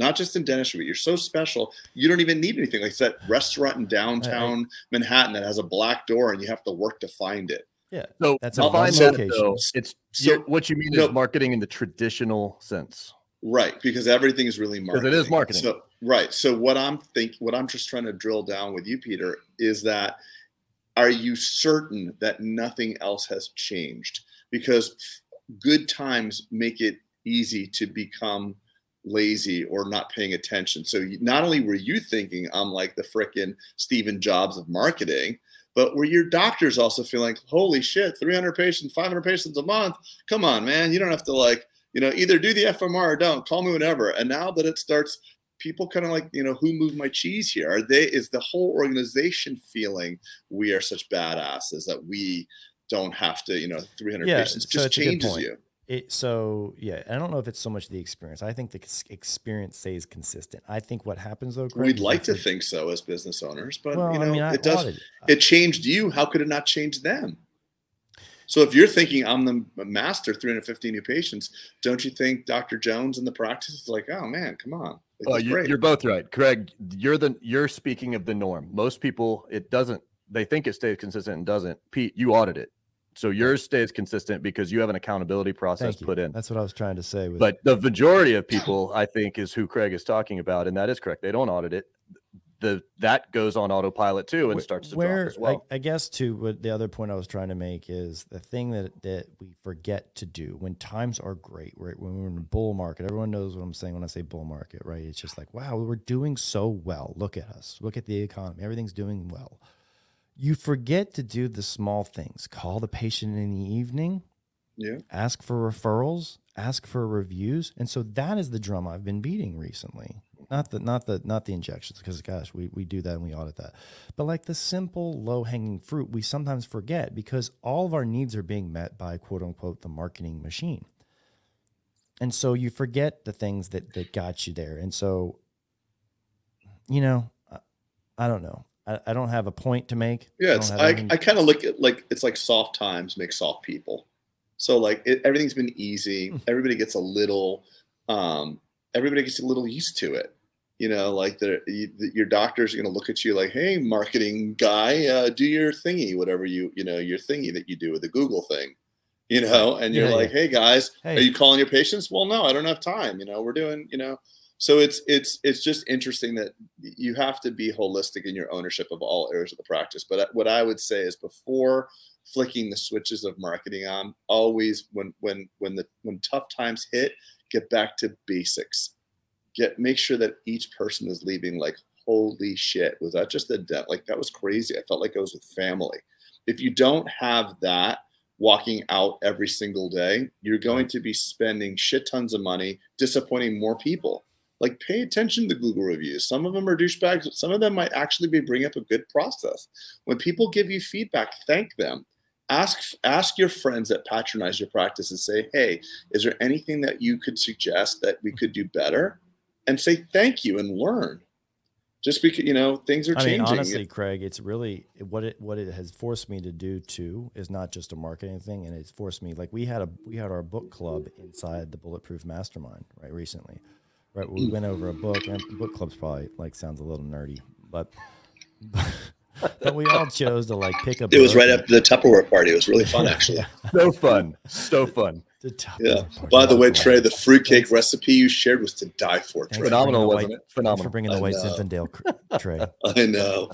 S2: not just in dentistry, but you're so special, you don't even need anything. Like that restaurant in downtown Manhattan that has a black door and you have to work to find it.
S1: Yeah.
S3: So
S1: that's
S3: a fine location. though, it's so, what you mean no, is marketing in the traditional sense.
S2: Right, because everything is really marketing.
S3: It is marketing.
S2: So right. So what I'm think what I'm just trying to drill down with you, Peter, is that are you certain that nothing else has changed? Because good times make it easy to become lazy or not paying attention. So not only were you thinking I'm like the frickin' Stephen Jobs of marketing, but were your doctors also feeling, holy shit, 300 patients, 500 patients a month? Come on, man. You don't have to like, you know, either do the FMR or don't. Call me whenever. And now that it starts, people kind of like, you know, who moved my cheese here? Are they, is the whole organization feeling we are such badasses that we don't have to, you know, 300 yeah, patients so just changes you?
S1: It, so yeah, I don't know if it's so much the experience. I think the experience stays consistent. I think what happens though,
S2: Craig, we'd like to think so as business owners, but well, you know, I mean, it does. It. Uh, it changed you. How could it not change them? So if you're thinking I'm the master, 350 new patients, don't you think Dr. Jones in the practice is like, oh man, come on?
S3: oh, you, you're both right, Craig. You're the you're speaking of the norm. Most people, it doesn't. They think it stays consistent and doesn't. Pete, you audit it. So yours stays consistent because you have an accountability process put in.
S1: That's what I was trying to say.
S3: but the majority of people, I think, is who Craig is talking about, and that is correct. They don't audit it. The that goes on autopilot too and starts to where as well.
S1: I, I guess too. What the other point I was trying to make is the thing that that we forget to do when times are great. Right when we're in a bull market, everyone knows what I'm saying when I say bull market. Right? It's just like wow, we're doing so well. Look at us. Look at the economy. Everything's doing well you forget to do the small things. Call the patient in the evening.
S2: Yeah.
S1: Ask for referrals, ask for reviews. And so that is the drum I've been beating recently. Not the not the not the injections, because gosh, we, we do that and we audit that. But like the simple low hanging fruit, we sometimes forget because all of our needs are being met by quote unquote the marketing machine. And so you forget the things that that got you there. And so, you know, I, I don't know. I, I don't have a point to make.
S2: Yeah, it's I, I, I kind of look at like it's like soft times make soft people. So like it, everything's been easy. Hmm. Everybody gets a little, um, everybody gets a little used to it. You know, like the, the your doctors are going to look at you like, "Hey, marketing guy, uh, do your thingy, whatever you you know your thingy that you do with the Google thing." You know, and you're yeah, like, yeah. "Hey guys, hey. are you calling your patients?" Well, no, I don't have time. You know, we're doing you know so it's it's it's just interesting that you have to be holistic in your ownership of all areas of the practice but what i would say is before flicking the switches of marketing on always when when when the when tough times hit get back to basics get make sure that each person is leaving like holy shit, was that just a debt? Like that was crazy. I felt like I was with family. If you don't have that walking out every single day, you're going to be spending shit tons of money, disappointing more people. Like pay attention to Google reviews. Some of them are douchebags, some of them might actually be bringing up a good process. When people give you feedback, thank them. Ask ask your friends that patronize your practice and say, "Hey, is there anything that you could suggest that we could do better?" And say thank you and learn just because you know things are I changing.
S1: Mean, honestly, Craig, it's really what it what it has forced me to do too is not just a marketing thing, and it's forced me like we had a we had our book club inside the Bulletproof Mastermind right recently, right? We went over a book, and book club's probably like sounds a little nerdy, but. but we all chose to like pick up.
S2: It was right after the Tupperware party. It was really fun, actually.
S3: so fun, so fun.
S2: The yeah. By the way, Trey, the fruitcake recipe you shared was to die for.
S3: Trey. Phenomenal, wasn't
S1: white,
S3: it? Phenomenal.
S1: for bringing the I White. Zinfandel Trey.
S2: I know.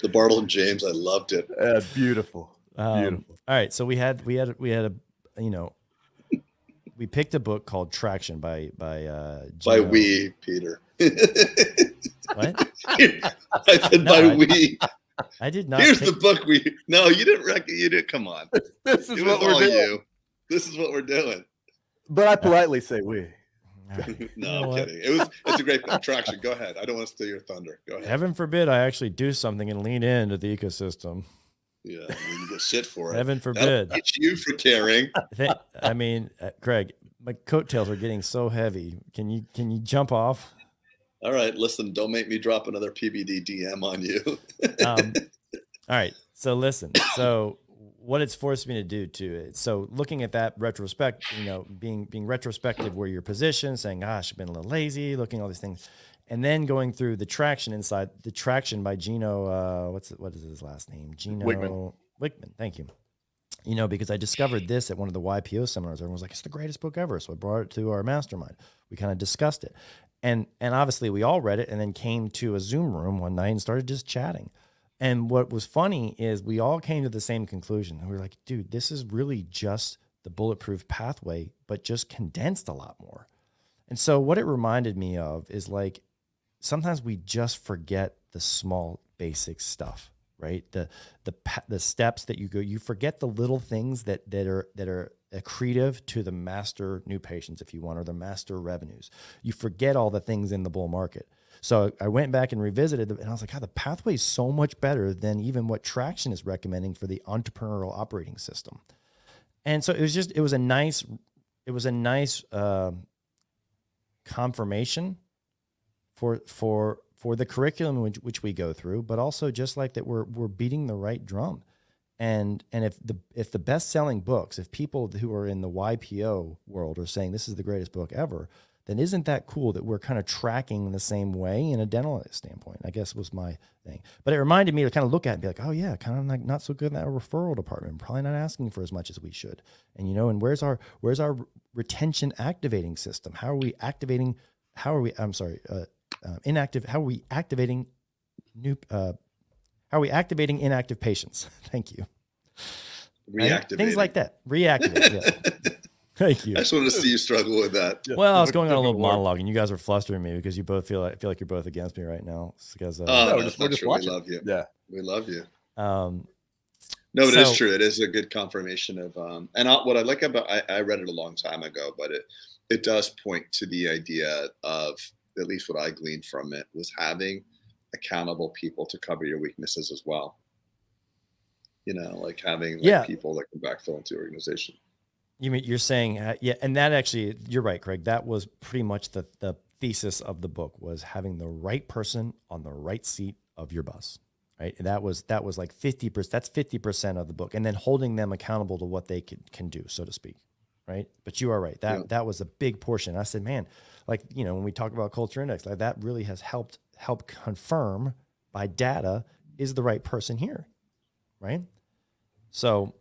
S2: The Bartles and Jaymes, I loved it.
S3: Yeah, beautiful.
S1: Um, beautiful. All right, so we had we had we had a you know we picked a book called Traction by by uh
S2: Gino. by we Peter.
S1: what?
S2: I said no, by I, we.
S1: I did not.
S2: Here's the book we. No, you didn't reckon. You didn't. Come on.
S3: This is what we're doing. You.
S2: This is what we're doing.
S3: But I politely say we.
S2: no, I'm kidding. It was it's a great attraction. Go ahead. I don't want to steal your thunder. Go ahead.
S1: Heaven forbid I actually do something and lean into the ecosystem.
S2: Yeah, you get shit for it.
S1: Heaven forbid.
S2: It's you for caring.
S1: I mean, uh, Craig, my coattails are getting so heavy. Can you can you jump off?
S2: All right, listen. Don't make me drop another PBD DM on you. um,
S1: all right. So listen. So what it's forced me to do too. So looking at that retrospect, you know, being being retrospective where you're positioned, saying, "Gosh, I've been a little lazy," looking at all these things, and then going through the traction inside the traction by Gino. Uh, what's what is his last name? Gino Wickman. Wickman. Thank you. You know, because I discovered this at one of the YPO seminars. Everyone was like, "It's the greatest book ever." So I brought it to our mastermind. We kind of discussed it, and and obviously we all read it, and then came to a Zoom room one night and started just chatting. And what was funny is we all came to the same conclusion. We were like, dude, this is really just the bulletproof pathway, but just condensed a lot more. And so what it reminded me of is like sometimes we just forget the small basic stuff, right? The the the steps that you go, you forget the little things that that are that are accretive to the master new patients, if you want, or the master revenues. You forget all the things in the bull market. So I went back and revisited, and I was like, God, the pathway is so much better than even what Traction is recommending for the entrepreneurial operating system. And so it was just, it was a nice, it was a nice uh, confirmation for for for the curriculum which, which we go through, but also just like that we're we're beating the right drum. And and if the if the best selling books, if people who are in the YPO world are saying this is the greatest book ever, then isn't that cool that we're kind of tracking the same way in a dental standpoint? I guess was my thing. But it reminded me to kind of look at it and be like, oh yeah, kind of like not so good in that referral department. Probably not asking for as much as we should. And you know, and where's our where's our retention activating system? How are we activating? How are we? I'm sorry, uh, uh, inactive. How are we activating new? Uh, how are we activating inactive patients? Thank you.
S2: Reactivating.
S1: Things like that. Reactivate. Yeah. Thank you.
S2: I just wanted to see you struggle with that.
S1: Well, I was going on a little monologue, and you guys are flustering me because you both feel like feel like you're both against me right now. Because uh,
S2: oh, no, we're just, we're just We love you.
S3: Yeah,
S2: we love you.
S1: Um,
S2: no, it so, is true. It is a good confirmation of, um, and I, what I like about I, I read it a long time ago, but it it does point to the idea of at least what I gleaned from it was having accountable people to cover your weaknesses as well. You know, like having like
S1: yeah.
S2: people that can backfill into your organization.
S1: You mean you're saying uh, yeah, and that actually you're right, Craig. That was pretty much the the thesis of the book was having the right person on the right seat of your bus. Right. And that was that was like 50%. That's 50% of the book. And then holding them accountable to what they can, can do, so to speak. Right. But you are right. That yeah. that was a big portion. I said, man, like, you know, when we talk about culture index, like that really has helped help confirm by data is the right person here. Right. So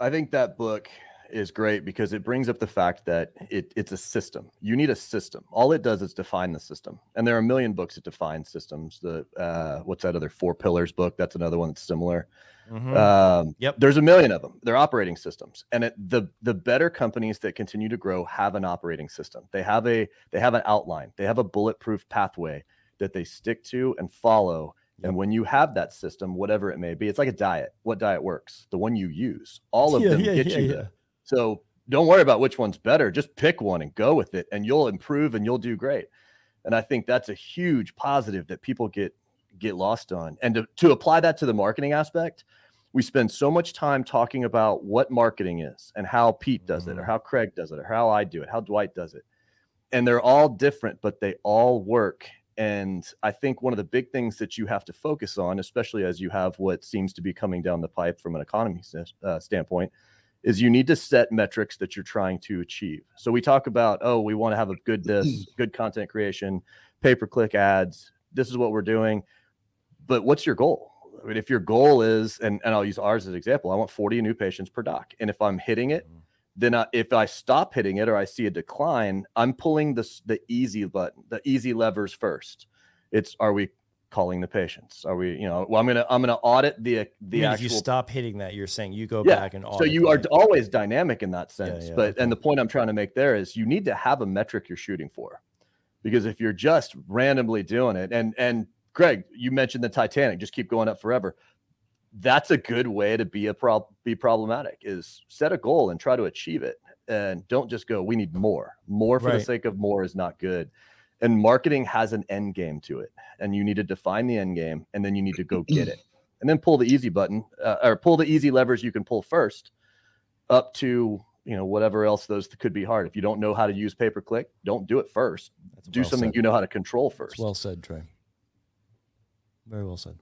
S3: I think that book is great because it brings up the fact that it, it's a system. You need a system. All it does is define the system. And there are a million books that define systems. The uh, what's that other four pillars book? That's another one that's similar. Mm-hmm. Um,
S1: yep.
S3: There's a million of them. They're operating systems, and it, the the better companies that continue to grow have an operating system. They have a they have an outline. They have a bulletproof pathway that they stick to and follow. And when you have that system, whatever it may be, it's like a diet. What diet works? The one you use. All of yeah, them yeah, get yeah, you there. So don't worry about which one's better. Just pick one and go with it, and you'll improve and you'll do great. And I think that's a huge positive that people get get lost on. And to, to apply that to the marketing aspect, we spend so much time talking about what marketing is and how Pete does it, or mm-hmm. how Craig does it, or how I do it, how Dwight does it. And they're all different, but they all work. And I think one of the big things that you have to focus on, especially as you have what seems to be coming down the pipe from an economy uh, standpoint, is you need to set metrics that you're trying to achieve. So we talk about, oh, we want to have a good this, good content creation, pay per click ads. This is what we're doing. But what's your goal? I mean, if your goal is, and, and I'll use ours as an example, I want 40 new patients per doc. And if I'm hitting it, mm-hmm. then I, if I stop hitting it or I see a decline, I'm pulling the, the easy button, the easy levers first. It's are we calling the patients? Are we, you know, well, I'm gonna I'm gonna audit the the
S1: actual. If you stop hitting that, you're saying you go yeah. back and audit.
S3: So you are always dynamic in that sense. Yeah, yeah, but and the point I'm trying to make there is you need to have a metric you're shooting for, because if you're just randomly doing it, and and Greg, you mentioned the Titanic, just keep going up forever. That's a good way to be a prob be problematic is set a goal and try to achieve it. And don't just go, we need more. More for right. the sake of more is not good. And marketing has an end game to it. And you need to define the end game and then you need to go get it. And then pull the easy button uh, or pull the easy levers you can pull first up to you know whatever else those could be hard if you don't know how to use pay per click don't do it first That's do well something said. you know how to control first
S1: well said trey very well said.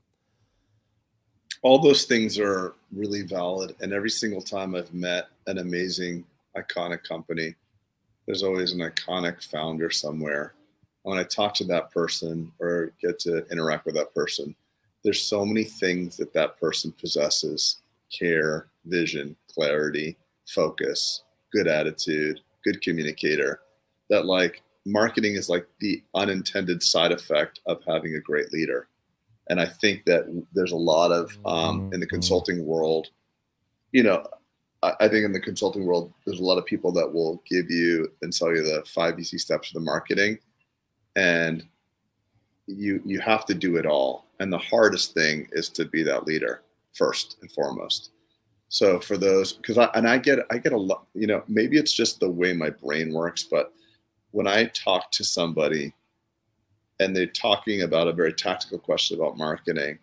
S2: All those things are really valid. And every single time I've met an amazing, iconic company, there's always an iconic founder somewhere. When I talk to that person or get to interact with that person, there's so many things that that person possesses care, vision, clarity, focus, good attitude, good communicator. That like marketing is like the unintended side effect of having a great leader. And I think that there's a lot of um, mm-hmm. in the consulting world, you know, I, I, think in the consulting world, there's a lot of people that will give you and sell you the five easy steps of the marketing, and you you have to do it all. And the hardest thing is to be that leader first and foremost. So for those, because I and I get I get a lot, you know, maybe it's just the way my brain works, but when I talk to somebody and they're talking about a very tactical question about marketing,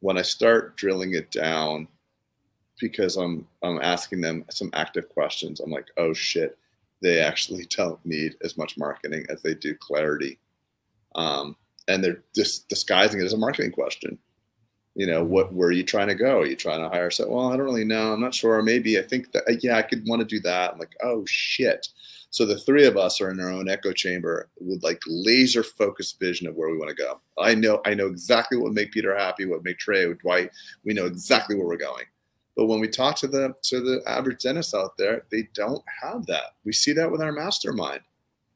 S2: when I start drilling it down, because I'm I'm asking them some active questions, I'm like, oh shit, they actually don't need as much marketing as they do clarity, um, and they're just disguising it as a marketing question. You know, what where are you trying to go? Are you trying to hire? So, well, I don't really know. I'm not sure. Maybe I think that yeah, I could want to do that. I'm like, oh shit. So the three of us are in our own echo chamber with like laser focused vision of where we want to go. I know I know exactly what would make Peter happy, what would make Trey, with Dwight. We know exactly where we're going. But when we talk to the to the average dentist out there, they don't have that. We see that with our mastermind.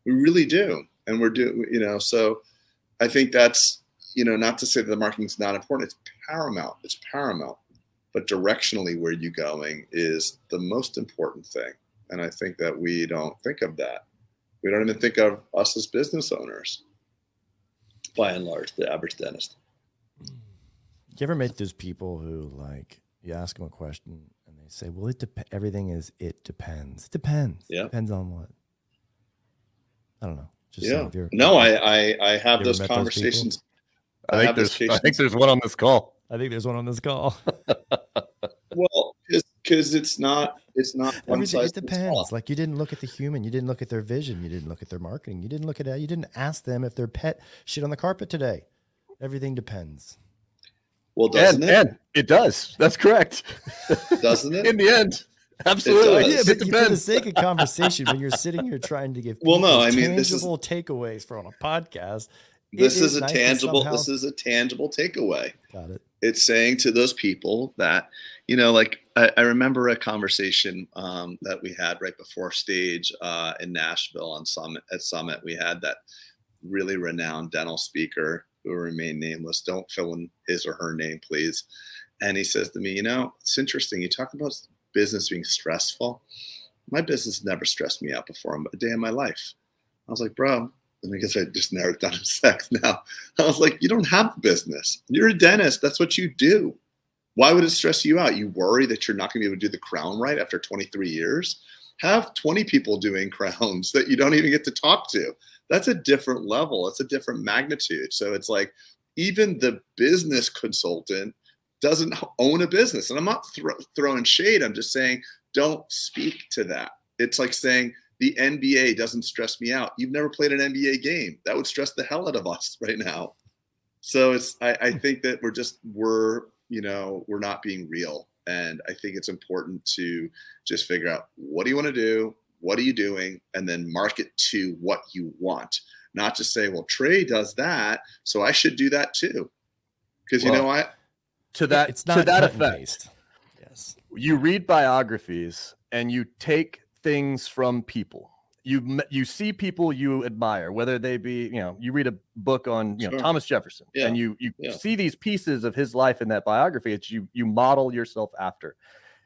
S2: We really do. And we're doing, you know, so I think that's, you know, not to say that the marketing is not important. It's paramount. It's paramount. But directionally, where you going is the most important thing. And I think that we don't think of that. We don't even think of us as business owners, by and large, the average dentist.
S1: You ever meet those people who like you ask them a question and they say, "Well, it dep- everything is it depends. It depends. Yeah, depends on what." I don't know.
S2: Just yeah. no, I, I I have those conversations.
S3: Those I, think there's I think there's one on this call.
S1: I think there's one on this call.
S2: well, because it's not it's not one size
S1: it depends. Like you didn't look at the human you didn't look at their vision you didn't look at their marketing you didn't look at it you didn't ask them if their pet shit on the carpet today. Everything depends.
S2: Well doesn't
S3: and, it? and it does. That's correct.
S2: Doesn't it?
S3: In the end absolutely.
S1: Yeah but for the sake of conversation when you're sitting here trying to give well no i mean this is takeaways for on a podcast
S2: this is, is, a nice tangible somehow... this is a tangible takeaway.
S1: Got it.
S2: It's saying to those people that you know like i, I remember a conversation um, that we had right before stage uh, in nashville on summit at summit. We had that really renowned dental speaker who will remain nameless. Don't fill in his or her name please. And he says to me you know it's interesting. You talk about business being stressful my business never stressed me out before a day in my life i was like bro and I guess I just narrowed down to sex now. I was like, you don't have a business. You're a dentist. That's what you do. Why would it stress you out? You worry that you're not going to be able to do the crown right after 23 years? Have 20 people doing crowns that you don't even get to talk to. That's a different level. It's a different magnitude. So it's like even the business consultant doesn't own a business. And I'm not throwing shade. I'm just saying, don't speak to that. It's like saying, the NBA doesn't stress me out. You've never played an NBA game. That would stress the hell out of us right now. So it's I, I think that we're just we're you know we're not being real. And I think it's important to just figure out what do you want to do, what are you doing, and then market to what you want. Not to say, well, Trey does that, so I should do that too. Because well, you know what?
S3: To that, it's not to that effect. Yes. You read biographies and you take things from people you you see people you admire whether they be you know you read a book on you know sure. thomas jefferson yeah. and you you yeah. see these pieces of his life in that biography it's you you model yourself after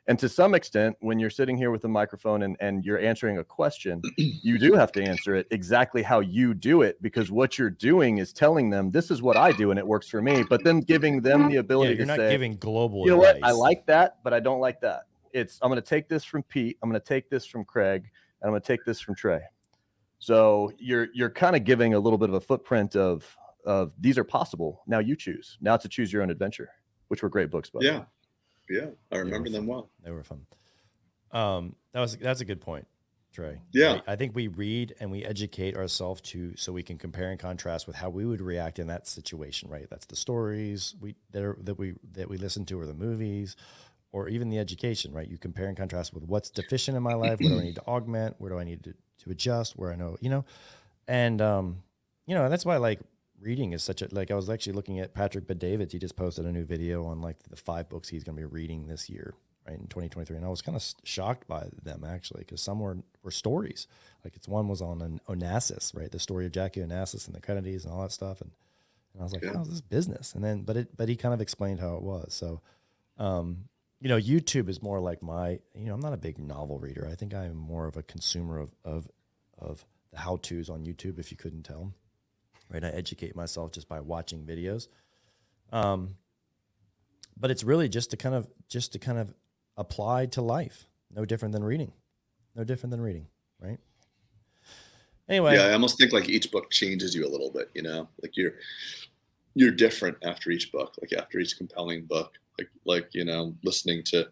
S3: and to some extent when you're sitting here with a microphone and, and you're answering a question you do have to answer it exactly how you do it because what you're doing is telling them this is what i do and it works for me but then giving them the ability yeah,
S1: you're
S3: to
S1: not
S3: say
S1: giving global
S3: you know
S1: advice.
S3: what i like that but i don't like that it's I'm going to take this from Pete, I'm going to take this from Craig, and I'm going to take this from Trey. So you're you're kind of giving a little bit of a footprint of of these are possible. Now you choose. Now to choose your own adventure, which were great books. By
S2: yeah, yeah, I remember them well.
S1: They were fun. Um, that was that's a good point, Trey.
S2: Yeah,
S1: I, I think we read and we educate ourselves to so we can compare and contrast with how we would react in that situation. Right. That's the stories we that are that we that we listen to or the movies or even the education, right? You compare and contrast with what's deficient in my life, what do I need to augment, where do I need to, to adjust, where I know, you know, and um, you know, that's why like reading is such a like I was actually looking at Patrick Bet-Davids. He just posted a new video on like the five books he's going to be reading this year, right in 2023, and I was kind of shocked by them actually because some were were stories. Like it's one was on an Onassis, right? The story of Jackie Onassis and the Kennedys and all that stuff, and, and I was like, yeah. how's this business? And then, but it, but he kind of explained how it was. So, um, you know, YouTube is more like my, you know, I'm not a big novel reader. I think I am more of a consumer of, of, of the how to's on YouTube, if you couldn't tell. Right. I educate myself just by watching videos. Um, but it's really just to kind of, just to kind of apply to life. No different than reading. No different than reading. Right. Anyway.
S2: Yeah. I almost think like each book changes you a little bit, you know, like you're, you're different after each book, like after each compelling book like like you know listening to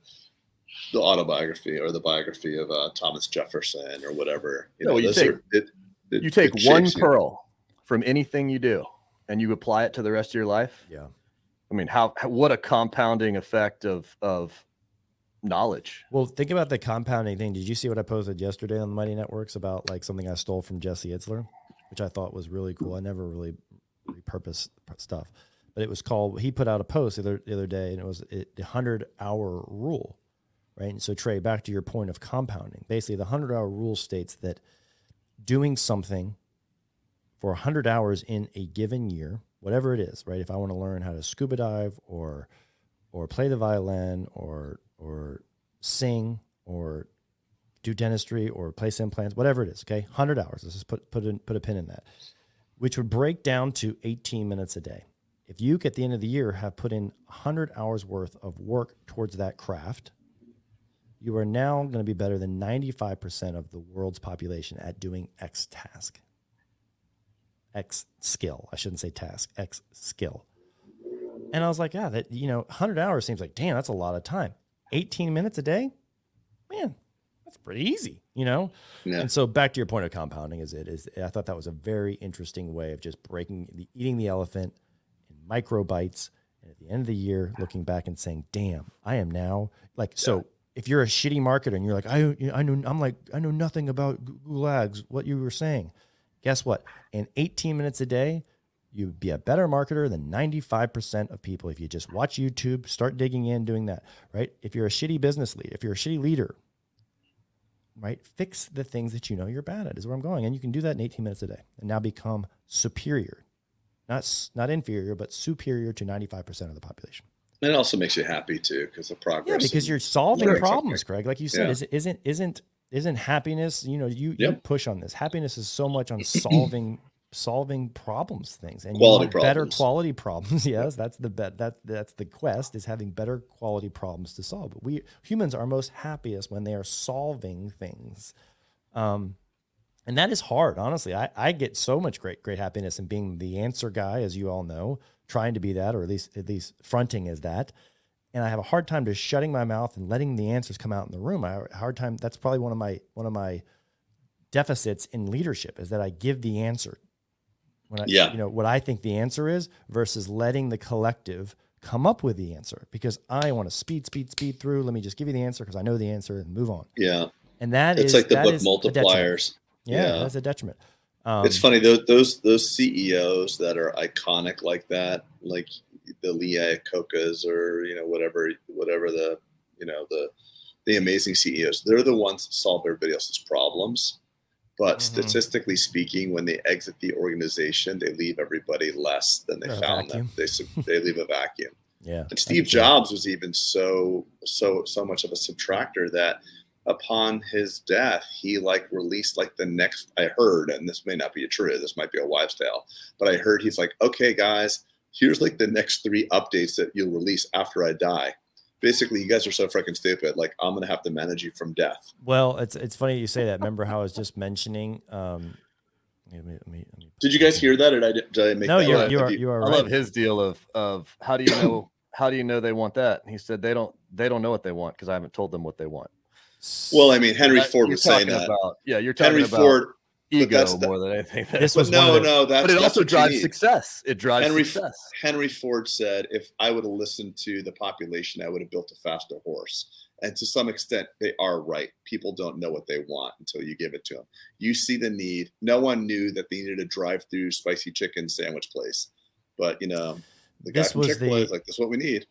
S2: the autobiography or the biography of uh, Thomas Jefferson or whatever.
S3: You know, you take, are, it, it, you take one pearl from anything you do and you apply it to the rest of your life.
S1: Yeah.
S3: I mean, how, what a compounding effect of of knowledge.
S1: Well, think about the compounding thing. Did you see what I posted yesterday on the Mighty Networks about like something I stole from Jesse Itzler, which I thought was really cool. I never really repurpose stuff but it was called. He put out a post the other, the other day, and it was it, the hundred hour rule, right? And so Trey, back to your point of compounding. Basically, the hundred hour rule states that doing something for hundred hours in a given year, whatever it is, right? If I want to learn how to scuba dive or or play the violin or or sing or do dentistry or place implants, whatever it is. Okay, hundred hours. Let's just put put in, put a pin in that, which would break down to eighteen minutes a day if you at the end of the year have put in 100 hours worth of work towards that craft, you are now going to be better than 95% of the world's population at doing X task. X skill. I shouldn't say task, X skill. And I was like, yeah, that, you know, 100 hours seems like, damn, that's a lot of time. 18 minutes a day? Man, that's pretty easy, you know? Yeah. And so back to your point of compounding is it is I thought that was a very interesting way of just breaking the eating the elephant microbytes. And at the end of the year, looking back and saying, damn, I am now like, so if you're a shitty marketer and you're like, I, I know, I'm like, I know nothing about Google Ads, what you were saying. Guess what? In 18 minutes a day, you'd be a better marketer than 95% of people if you just watch YouTube, start digging in, doing that, right? If you're a shitty business lead, if you're a shitty leader, right? Fix the things that you know you're bad at, is where I'm going. And you can do that in 18 minutes a day and now become superior not not inferior, but superior to 95% of the population.
S2: And it also makes you happy too, because the progress.
S1: Yeah, because you're solving problems, Craig. Like you said, yeah. is, not isn't isn't happiness? You know, you, yep. you push on this. Happiness is so much on solving solving problems things and
S2: quality
S1: better quality problems. yes, that's the bet that that's the quest is having better quality problems to solve. But we humans are most happiest when they are solving things. Um, and that is hard, honestly. I, I get so much great, great happiness in being the answer guy, as you all know, trying to be that, or at least at least fronting as that. And I have a hard time just shutting my mouth and letting the answers come out in the room. I have a hard time. That's probably one of my one of my deficits in leadership is that I give the answer. When I,
S2: yeah.
S1: you know what I think the answer is versus letting the collective come up with the answer because I want to speed, speed, speed through. Let me just give you the answer because I know the answer and move on.
S2: Yeah.
S1: And that
S2: it's
S1: is,
S2: like the book multipliers.
S1: Yeah, yeah, that's a detriment.
S2: Um, it's funny those those those CEOs that are iconic like that, like the Lee Iacocca's or you know whatever whatever the you know the the amazing CEOs. They're the ones that solve everybody else's problems. But mm-hmm. statistically speaking, when they exit the organization, they leave everybody less than they found them. They they leave a vacuum.
S1: Yeah.
S2: And Steve Jobs was even so so so much of a subtractor that upon his death, he like released like the next. I heard, and this may not be true. This might be a wives' tale, but I heard he's like, okay, guys, here's like the next three updates that you'll release after I die. Basically, you guys are so freaking stupid. Like, I'm gonna have to manage you from death.
S1: Well, it's it's funny you say that. Remember how I was just mentioning. Um, let me, let me, let
S2: me did you guys hear that? Or did I, did I make
S1: no?
S2: That
S1: you're, you are you are.
S3: I
S1: right.
S3: love his deal of of how do you know how do you know they want that? And he said they don't they don't know what they want because I haven't told them what they want.
S2: Well, I mean, Henry Ford was saying that.
S3: About, yeah, you're talking
S2: Henry
S3: about
S2: Ford
S3: ego more than anything.
S1: This was
S2: no, no. That's
S3: but it
S2: that's
S3: also drives success. It drives
S2: Henry,
S3: success.
S2: Henry Ford said, "If I would have listened to the population, I would have built a faster horse." And to some extent, they are right. People don't know what they want until you give it to them. You see the need. No one knew that they needed a drive-through spicy chicken sandwich place, but you know, the guy this from Chick-fil-A is like, "This is what we need."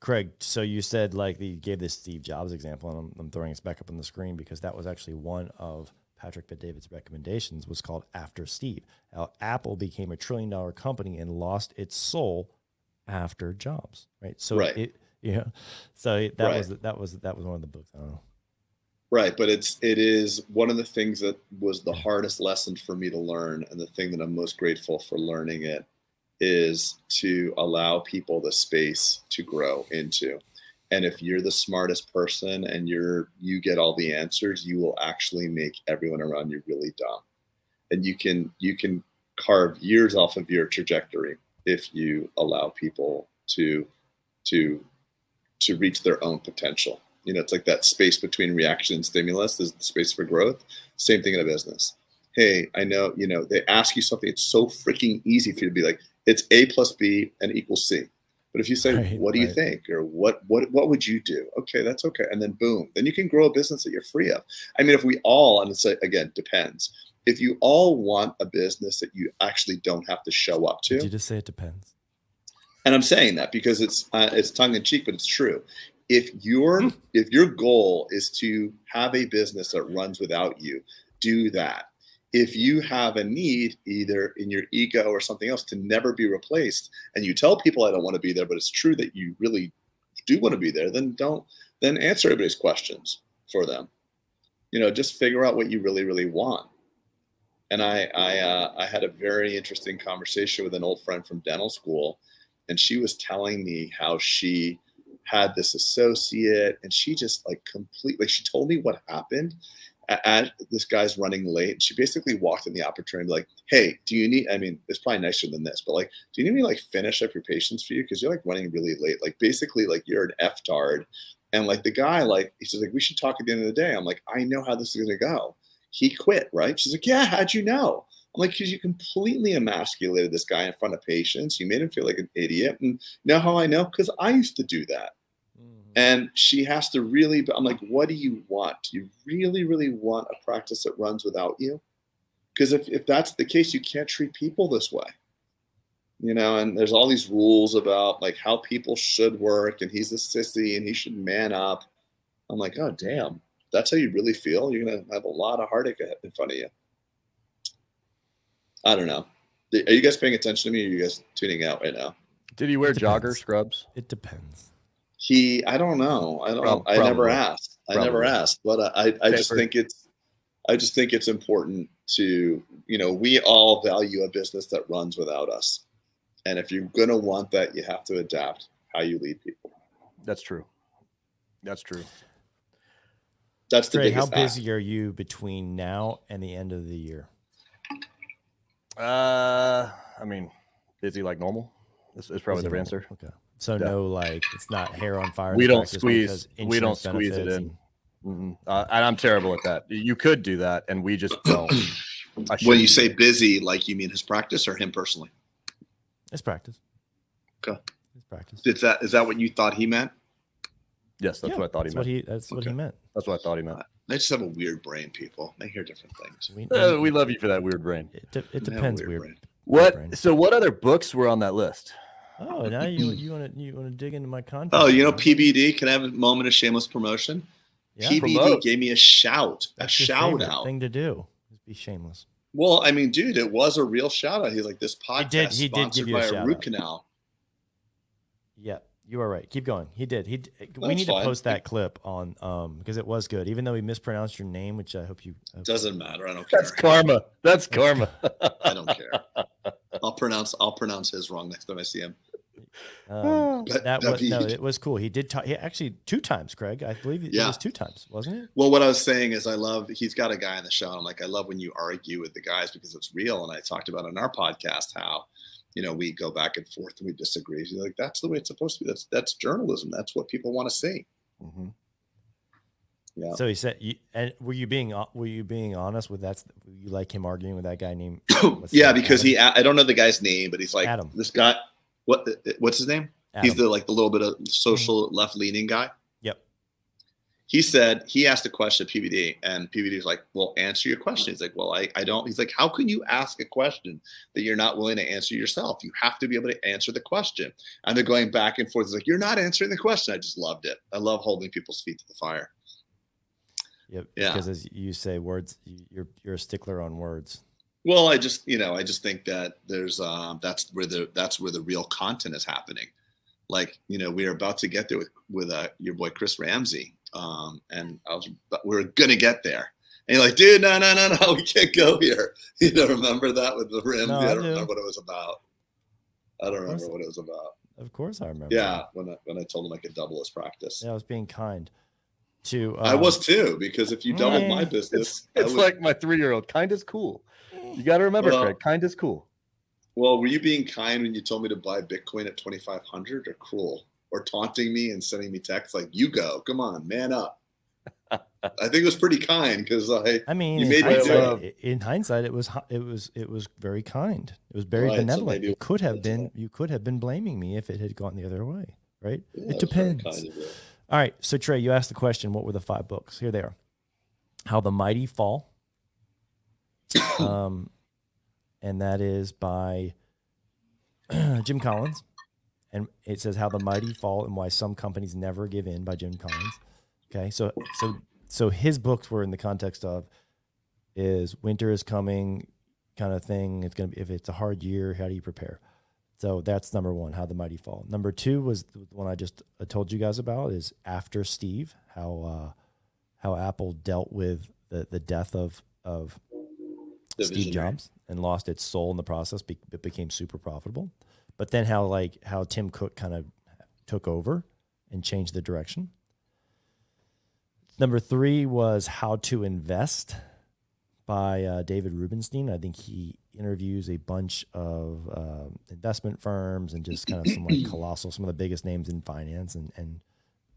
S1: Craig, so you said like you gave this Steve Jobs example, and I'm, I'm, throwing this back up on the screen because that was actually one of Patrick Bet-David's recommendations was called After Steve. How Apple became a trillion dollar company and lost its soul after Jobs, right? So
S2: right.
S1: it, yeah, so it, that right. was that was that was one of the books. I don't know.
S2: Right, but it's it is one of the things that was the hardest lesson for me to learn, and the thing that I'm most grateful for learning it is to allow people the space to grow into. And if you're the smartest person and you're you get all the answers you will actually make everyone around you really dumb. And you can you can carve years off of your trajectory if you allow people to to to reach their own potential. You know it's like that space between reaction and stimulus is the space for growth. Same thing in a business. Hey i know you know they ask you something it's so freaking easy for you to be like it's A plus B and equals C. But if you say, right, "What do right. you think?" or "What what what would you do?" Okay, that's okay, and then boom, then you can grow a business that you're free of. I mean, if we all, and it's again depends. If you all want a business that you actually don't have to show up to,
S1: Did you just say it depends.
S2: And I'm saying that because it's uh, it's tongue in cheek, but it's true. If your hmm. if your goal is to have a business that runs without you, do that if you have a need either in your ego or something else to never be replaced and you tell people i don't want to be there but it's true that you really do want to be there then don't then answer everybody's questions for them. You know just figure out what you really really want. And i i uh, i had a very interesting conversation with an old friend from dental school and she was telling me how she had this associate and she just like completely she told me what happened at this guy's running late. She basically walked in the opportunity, like, "Hey, do you need? I mean, it's probably nicer than this, but like, do you need me to like finish up your patients for you because you're like running really late? Like, basically, like you're an f tard." And like the guy, like he says, like we should talk at the end of the day. I'm like, I know how this is gonna go. He quit, right? She's like, Yeah, how'd you know? I'm like, because you completely emasculated this guy in front of patients. You made him feel like an idiot. And know how I know? Because I used to do that. And she has to really, I'm like, what do you want? Do you really, really want a practice that runs without you? Because if, if that's the case, you can't treat people this way. You know, and there's all these rules about like how people should work, and he's a sissy and he should man up. I'm like, oh, damn. That's how you really feel? You're going to have a lot of heartache in front of you. I don't know. Are you guys paying attention to me? Or are you guys tuning out right now?
S3: Did he wear jogger scrubs?
S1: It depends.
S2: He, I don't know. I don't. Probably. I never asked. I never asked. But I, I just think it's, I just think it's important to you know we all value a business that runs without us and if you're going to want that you have to adapt how you lead people
S3: that's true that's true
S2: that's the
S1: Trey, how busy act. are you between now and the end of the year
S3: uh i mean busy like normal is, is probably
S1: busy
S3: the answer
S1: okay so yeah. no like it's not hair on fire
S3: we don't squeeze we don't squeeze it in and, Mm-hmm. Uh, and I'm terrible at that. You could do that, and we just don't.
S2: when you say busy, like you mean his practice or him personally?
S1: His practice.
S2: Okay.
S1: His practice.
S2: Is that is that what you thought he meant?
S3: Yes, that's yeah, what I thought he
S1: that's
S3: meant.
S1: What he, that's okay. what he meant.
S3: That's what I thought he meant.
S2: They just have a weird brain, people. They hear different things.
S3: We, uh, we love you for that weird brain.
S1: It, de- it depends. Weird. weird
S3: what?
S1: Brain.
S3: So, what other books were on that list?
S1: Oh, now you you want to you want to dig into my content?
S2: Oh, you know PBD. Can I have a moment of shameless promotion? Yeah, PBD promote. gave me a shout, That's a shout out.
S1: Thing to do is be shameless.
S2: Well, I mean, dude, it was a real shout out. He's like, this podcast he did, he sponsored did by a, a root out. canal.
S1: Yeah, you are right. Keep going. He did. He. we need fine. to post that clip on um because it was good, even though he mispronounced your name, which I hope you.
S2: Hope Doesn't matter. I don't care.
S3: That's karma. That's karma.
S2: I don't care. I'll pronounce. I'll pronounce his wrong next time I see him.
S1: Um, that was no, it was cool. He did talk. He actually two times, Craig. I believe it yeah. was two times, wasn't it?
S2: Well, what I was saying is, I love. He's got a guy in the show. And I'm like, I love when you argue with the guys because it's real. And I talked about on our podcast how, you know, we go back and forth and we disagree. He's like, that's the way it's supposed to be. That's that's journalism. That's what people want to see.
S1: Mm-hmm. Yeah. So he said, you, and were you being were you being honest with that? You like him arguing with that guy named?
S2: yeah, because Adam? he I don't know the guy's name, but he's like Adam. This guy what what's his name? Adam. He's the like the little bit of social mm-hmm. left leaning guy.
S1: Yep.
S2: He said he asked a question at PBD, and PBD is like, "Well, answer your question." He's like, "Well, I, I don't." He's like, "How can you ask a question that you're not willing to answer yourself? You have to be able to answer the question." And they're going back and forth. It's like, "You're not answering the question." I just loved it. I love holding people's feet to the fire.
S1: Yep. Yeah. Because as you say, words, you're you're a stickler on words.
S2: Well, I just you know I just think that there's um, that's where the that's where the real content is happening. Like you know we are about to get there with with uh, your boy Chris Ramsey, um, and I was we're gonna get there. And you're like, dude, no, no, no, no, we can't go here. You don't remember that with the Ramsey? No, I, I, don't do. remember what it was about. I don't remember what it was about.
S1: Of course, I remember.
S2: Yeah, when I, when I told him I could double his practice.
S1: Yeah, I was being kind. To
S2: um, I was too because if you doubled my business,
S3: it's, it's like my three year old. Kind is cool. You got to remember, well, Craig, kind is cool.
S2: Well, were you being kind when you told me to buy Bitcoin at 2,500 or cruel or taunting me and sending me texts like, you go, come on, man up? I think it was pretty kind because I.
S1: I mean, you made me do it. In hindsight, it was it was it was very kind. It was very right, benevolent. So it could have been you could have been blaming me if it had gone the other way, right? Yeah, it depends. All right, so Trey, you asked the question. What were the five books? Here they are: How the Mighty Fall, um, and that is by Jim Collins. And it says how the mighty fall and why some companies never give in by Jim Collins. Okay, so so so his books were in the context of is winter is coming kind of thing. It's gonna be if it's a hard year, how do you prepare? So that's number one, how the mighty fall. Number two was the one I just told you guys about is after Steve, how uh, how Apple dealt with the the death of of Steve Jobs and lost its soul in the process. Be- it became super profitable. But then how like how Tim Cook kind of took over and changed the direction. Number three was How to Invest by uh, David Rubenstein. I think he interviews a bunch of uh, investment firms and just kind of some like colossal, some of the biggest names in finance, and and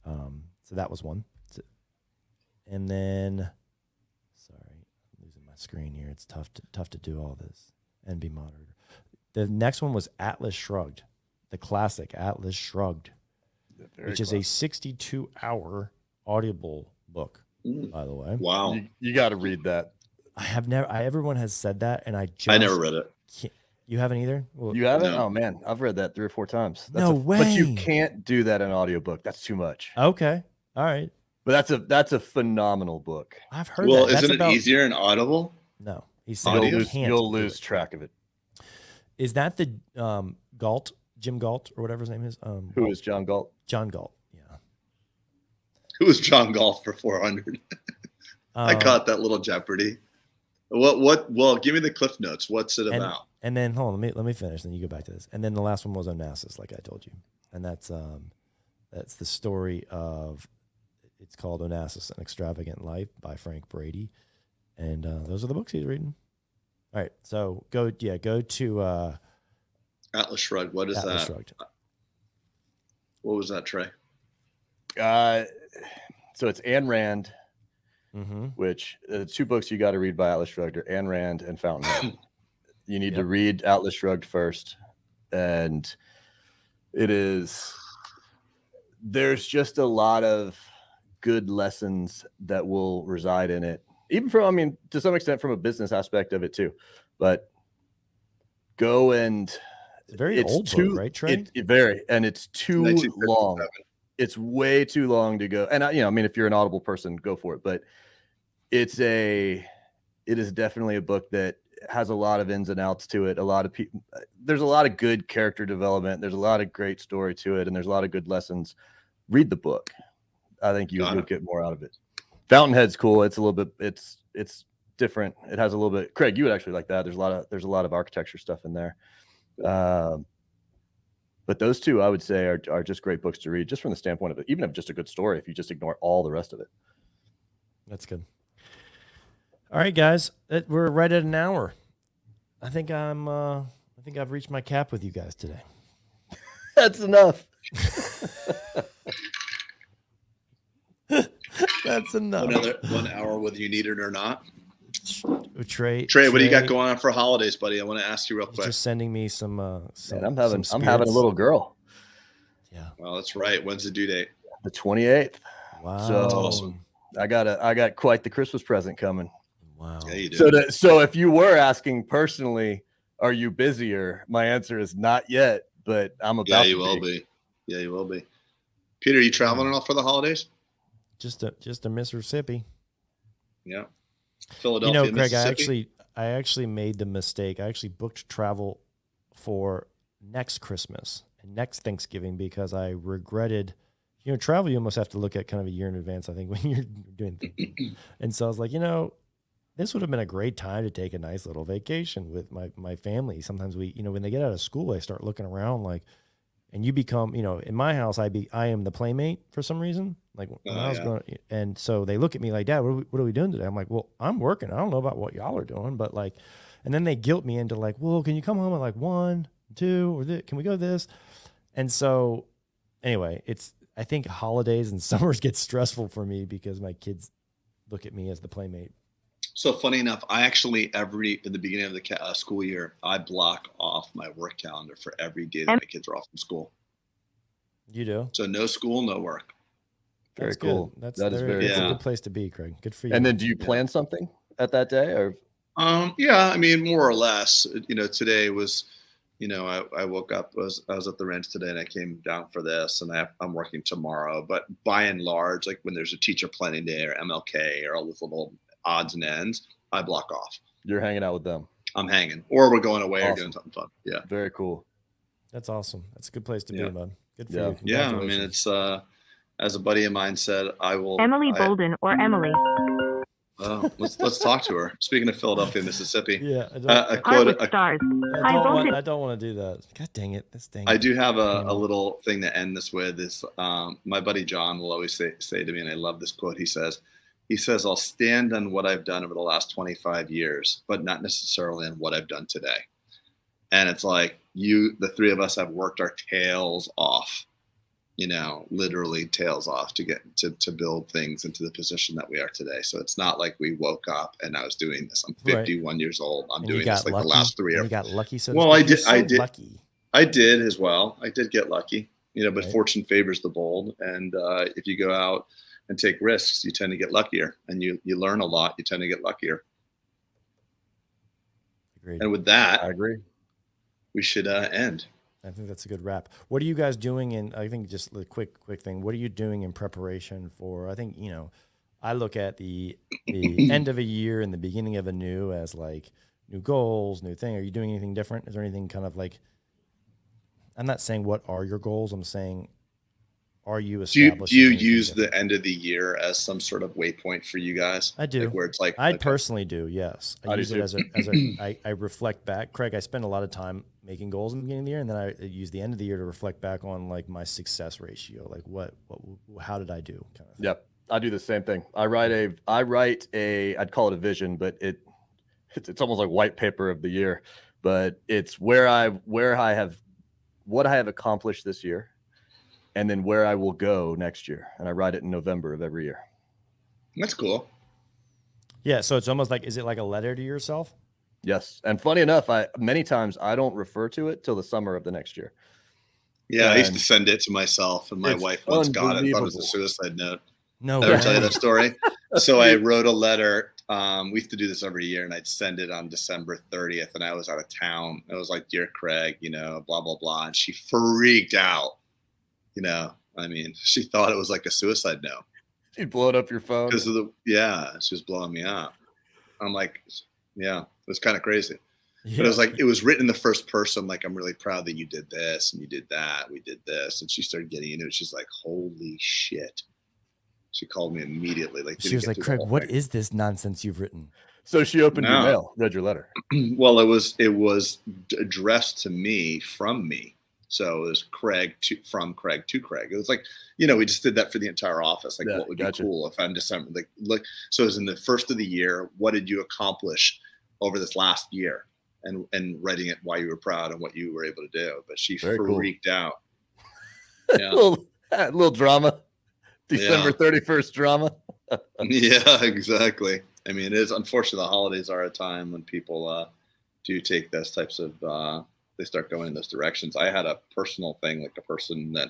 S1: um, so that was one. And then screen here. It's tough to, tough to do all this and be moderator. The next one was Atlas Shrugged, the classic Atlas Shrugged, which is a 62 hour audible book, mm. by the way.
S2: Wow.
S3: You, you got to read that.
S1: I have never, I, everyone has said that, and I just,
S2: I never read it.
S1: You haven't either?
S3: Well, you haven't? No. Oh, man. I've read that three or four times.
S1: That's no
S3: a,
S1: way.
S3: But you can't do that in an audiobook. That's too much.
S1: Okay. All right.
S3: But that's a that's a phenomenal book.
S1: I've heard.
S2: Well,
S1: that.
S2: isn't it easier in Audible?
S1: No,
S3: he said you'll lose, you'll lose track of it.
S1: Is that the um, Galt, Jim Galt, or whatever his name is? Um,
S3: Who is John Galt?
S1: John Galt. Yeah.
S2: Who is John Galt for four hundred? I um, caught that little Jeopardy. What what? Well, give me the cliff notes. What's it
S1: and,
S2: about?
S1: And then hold on, let me let me finish. Then you go back to this. And then the last one was Onassis, like I told you, and that's um, that's the story of. It's called Onassis: An Extravagant Life by Frank Brady, and uh, those are the books he's reading. All right, so go yeah, go to uh,
S2: Atlas Shrugged. What is Atlas that? Shrugged. What was that, Trey?
S3: Uh, so it's Ayn Rand, mm-hmm. which uh, two books you got to read by Atlas Shrugged are Ayn Rand and Fountainhead. you need yep. to read Atlas Shrugged first, and it is there's just a lot of good lessons that will reside in it. Even from i mean to some extent from a business aspect of it too but go and
S1: it's very it's old too book, right Trey? It,
S3: it very and it's too long. It's way too long to go and I, you know i mean if you're an audible person go for it but it's a it is definitely a book that has a lot of ins and outs to it. A lot of people there's a lot of good character development there's a lot of great story to it and there's a lot of good lessons. Read the book i think you, will get more out of it fountainhead's cool it's a little bit it's it's different it has a little bit craig you would actually like that there's a lot of there's a lot of architecture stuff in there um, but those two i would say are, are just great books to read just from the standpoint of it even if just a good story if you just ignore all the rest of it
S1: that's good all right, guys, it, we're right at an hour. I think I'm. Uh, I think I've reached my cap with you guys today.
S3: That's enough.
S1: That's enough.
S2: Another one hour, whether you need it or not.
S1: Trey,
S2: Trey, what do you got going on for holidays, buddy? I want to ask you real quick.
S1: Just sending me some. Uh, some
S3: Man, I'm having. Some I'm having a little girl.
S1: Yeah.
S2: Well, that's right. When's the due date?
S3: The 28th.
S1: Wow.
S3: So awesome. I got a. I got quite the Christmas present coming.
S1: Wow.
S2: Yeah,
S3: so, to, so if you were asking personally, are you busier? My answer is not yet, but I'm about. To.
S2: Yeah, you will be. be. Yeah, you will be. Peter, you traveling enough for the holidays?
S1: Just a just a Mississippi.
S2: Yeah, Philadelphia.
S1: You know, Greg, I actually I actually made the mistake. I actually booked travel for next Christmas and next Thanksgiving because I regretted you know, travel you almost have to look at kind of a year in advance, I think, when you're doing things. and so I was like, you know, this would have been a great time to take a nice little vacation with my my family. Sometimes we, you know, when they get out of school, I start looking around like, and you become, you know, in my house, I be I am the playmate for some reason. Like when oh, I was yeah. going, and so they look at me like, Dad, what are, we, what are we doing today? I'm like, well, I'm working. I don't know about what y'all are doing, but like, and then they guilt me into like, well, can you come home at like one, two, or this? can we go this? And so, anyway, it's I think holidays and summers get stressful for me because my kids look at me as the playmate.
S2: So funny enough, I actually every in the beginning of the uh, school year, I block off my work calendar for every day that my kids are off from school.
S1: You do.
S2: So no school, no work.
S3: Very that's cool.
S1: Good. That's that is very. Yeah. a good place to be, Craig. Good for you.
S3: And then, do you plan something at that day, or?
S2: Um. Yeah. I mean, more or less. You know, today was. You know, I, I woke up. I was I was at the ranch today, and I came down for this, and I, I'm working tomorrow. But by and large, like when there's a teacher planning day or MLK or all this little odds and ends, I block off.
S3: You're hanging out with them.
S2: I'm hanging, or we're going away awesome. or doing something fun. Yeah.
S3: Very cool.
S1: That's awesome. That's a good place to yeah. be, man. Good for
S2: yeah.
S1: you.
S2: Yeah. I mean, it's, uh, as a buddy of mine said, I will.
S4: Emily I, Boulden or Emily.
S2: Oh, let's let's talk to her. Speaking of Philadelphia, Mississippi.
S1: Yeah,
S2: uh, a quote.
S4: A, stars.
S1: I don't, want, I don't want to do that. God dang it! This dang.
S2: I do have a, a little thing to end this with. Is um, my buddy John will always say say to me, and I love this quote. He says, he says, I'll stand on what I've done over the last 25 years, but not necessarily on what I've done today. And it's like you, the three of us have worked our tails off, you know, literally tails off to get to, to build things into the position that we are today. So it's not like we woke up and I was doing this. I'm 51 right. years old. I'm and doing this like
S1: lucky.
S2: the last three
S1: years. You got lucky. So
S2: well, I did. So I did. Lucky. I did as well. I did get lucky, you know, but right. fortune favors the bold. And uh, if you go out, and take risks, you tend to get luckier and you, you learn a lot. You tend to get luckier.
S1: Agreed.
S2: And with that,
S3: I agree.
S2: We should uh, end.
S1: I think that's a good wrap. What are you guys doing And I think just a quick, quick thing. What are you doing in preparation for? I think you know, I look at the the end of a year and the beginning of a new as like new goals, new thing. Are you doing anything different? Is there anything kind of like? I'm not saying what are your goals. I'm saying are you
S2: do you, do you use the end of the year as some sort of waypoint for you guys?
S1: I do.
S2: Like where it's like
S1: I okay. personally do. Yes, I,
S3: I
S1: use
S3: it
S1: as a as a I, I reflect back. Craig, I spend a lot of time making goals in the beginning of the year, and then I use the end of the year to reflect back on like my success ratio, like what what how did I do?
S3: Kind of yep, I do the same thing. I write a I write a I'd call it a vision, but it it's, it's almost like white paper of the year, but it's where I where I have what I have accomplished this year and then where I will go next year. And I write it in November of every year.
S2: That's cool.
S1: Yeah, so it's almost like is it like a letter to yourself?
S3: Yes. And funny enough, I many times I don't refer to it till the summer of the next year.
S2: Yeah, and I used to send it to myself and my wife once got it. Thought it was a suicide note.
S1: No,
S2: I'll tell you that story. so I wrote a letter. Um, we used to do this every year, and I'd send it on December 30th, and I was out of town. It was like, "Dear Craig, you know, blah blah blah," and she freaked out you know, I mean, she thought it was like a suicide note.
S3: She'd blown up your phone
S2: because of the yeah, she was blowing me up. I'm like, yeah, it was kind of crazy. Yeah. But it was like it was written in the first person. Like, I'm really proud that you did this and you did that. We did this, and she started getting into it. She's like, holy shit. She called me immediately. Like
S1: she was like, Craig, what thing. is this nonsense you've written?
S3: So she opened no. your mail, read your letter.
S2: well, it was it was addressed to me from me. So it was Craig to from Craig to Craig. It was like, you know, we just did that for the entire office. Like, yeah, what would gotcha. be cool if I'm December? Like, look. So it was in the first of the year. What did you accomplish over this last year? And and writing it why you were proud and what you were able to do. But she Very freaked cool. out.
S3: Yeah. little, little drama. December thirty first drama.
S2: yeah, exactly. I mean, it is unfortunate the holidays are a time when people uh, do take those types of uh, they start going in those directions. I had a personal thing, like a person that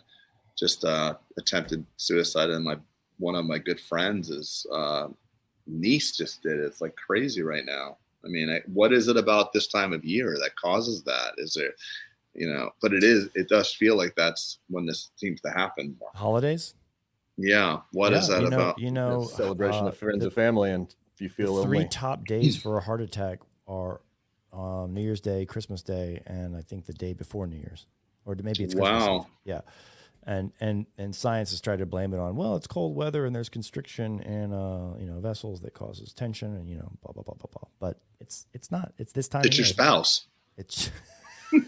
S2: just uh, attempted suicide, and my one of my good friends is uh, niece just did it. It's like crazy right now. I mean, I, what is it about this time of year that causes that? Is there, you know? But it is. It does feel like that's when this seems to happen. More.
S1: Holidays.
S2: Yeah. What yeah, is that
S1: you know,
S2: about?
S1: You know,
S3: celebration uh, of friends the, and family, and if you feel
S1: three
S3: lonely.
S1: top days for a heart attack are um, New Year's Day, Christmas Day, and I think the day before New Year's, or maybe it's Christmas
S2: wow.
S1: Eve. Yeah, and and and science has tried to blame it on well, it's cold weather and there's constriction in uh, you know vessels that causes tension and you know blah blah blah blah blah. But it's it's not. It's this time.
S2: It's your spouse.
S1: It's.
S3: no,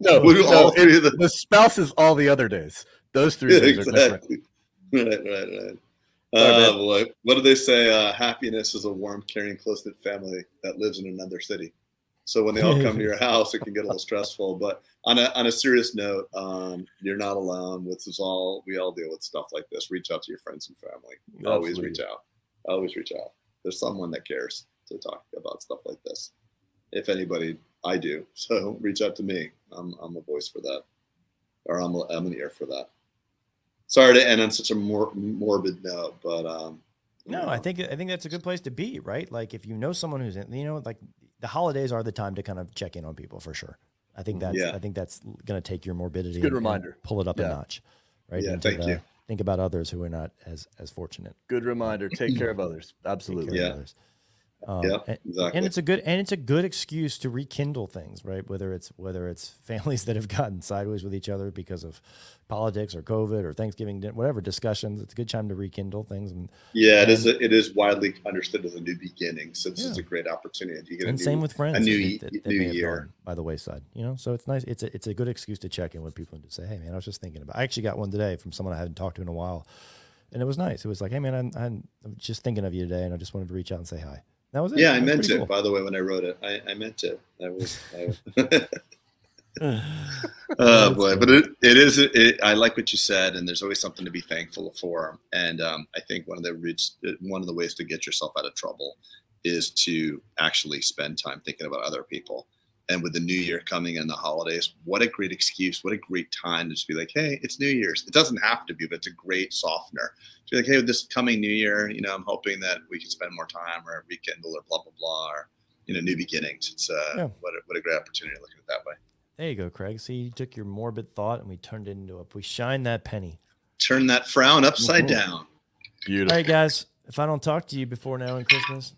S3: no it, the, the spouse is all the other days. Those three yeah, days exactly. are different.
S2: Right, right, right. Uh, boy. What do they say? Uh, happiness is a warm, caring, close knit family that lives in another city. So when they all come to your house, it can get a little stressful. But on a on a serious note, um, you're not alone. With us all, we all deal with stuff like this. Reach out to your friends and family. Absolutely. Always reach out. Always reach out. There's someone that cares to talk about stuff like this. If anybody, I do. So reach out to me. I'm I'm a voice for that, or I'm a, I'm an ear for that sorry to end on such a more morbid note, but um,
S1: no, know. I think I think that's a good place to be, right? Like if you know someone who's in, you know, like the holidays are the time to kind of check in on people for sure. I think that's yeah. I think that's going to take your morbidity.
S3: good reminder.
S1: Pull it up
S3: yeah.
S1: a notch, right?
S2: Yeah, thank the, you.
S1: Think about others who are not as as fortunate.
S3: Good reminder. Take care of others. Absolutely.
S2: Yeah.
S1: Um, yeah, exactly. And it's a good and it's a good excuse to rekindle things, right? Whether it's whether it's families that have gotten sideways with each other because of politics or COVID or Thanksgiving, whatever discussions. It's a good time to rekindle things. And
S2: yeah, it and, is. A, it is widely understood as a new beginning, so this yeah. is a great opportunity.
S1: To get and new, same with friends.
S2: A new, that, that, new year
S1: by the wayside. You know, so it's nice. It's a it's a good excuse to check in with people and to say, hey man, I was just thinking about. I actually got one today from someone I hadn't talked to in a while, and it was nice. It was like, hey man, I'm, I'm just thinking of you today, and I just wanted to reach out and say hi. That was it.
S2: Yeah,
S1: I
S2: meant it. Cool. By the way, when I wrote it, I, I meant it. That was. I, oh boy, but it, it is. It, I like what you said, and there's always something to be thankful for. And um, I think one of the roots, one of the ways to get yourself out of trouble, is to actually spend time thinking about other people. And with the new year coming and the holidays, what a great excuse! What a great time to just be like, "Hey, it's New Year's." It doesn't have to be, but it's a great softener. To be like, "Hey, with this coming New Year, you know, I'm hoping that we can spend more time or rekindle or blah blah blah." Or, you know, new beginnings. It's uh, yeah. what a, what a great opportunity looking at it that way.
S1: There you go, Craig. See, you took your morbid thought and we turned it into a we shine that penny.
S2: Turn that frown upside mm-hmm. down.
S3: Beautiful.
S1: All right, guys. If I don't talk to you before now and Christmas,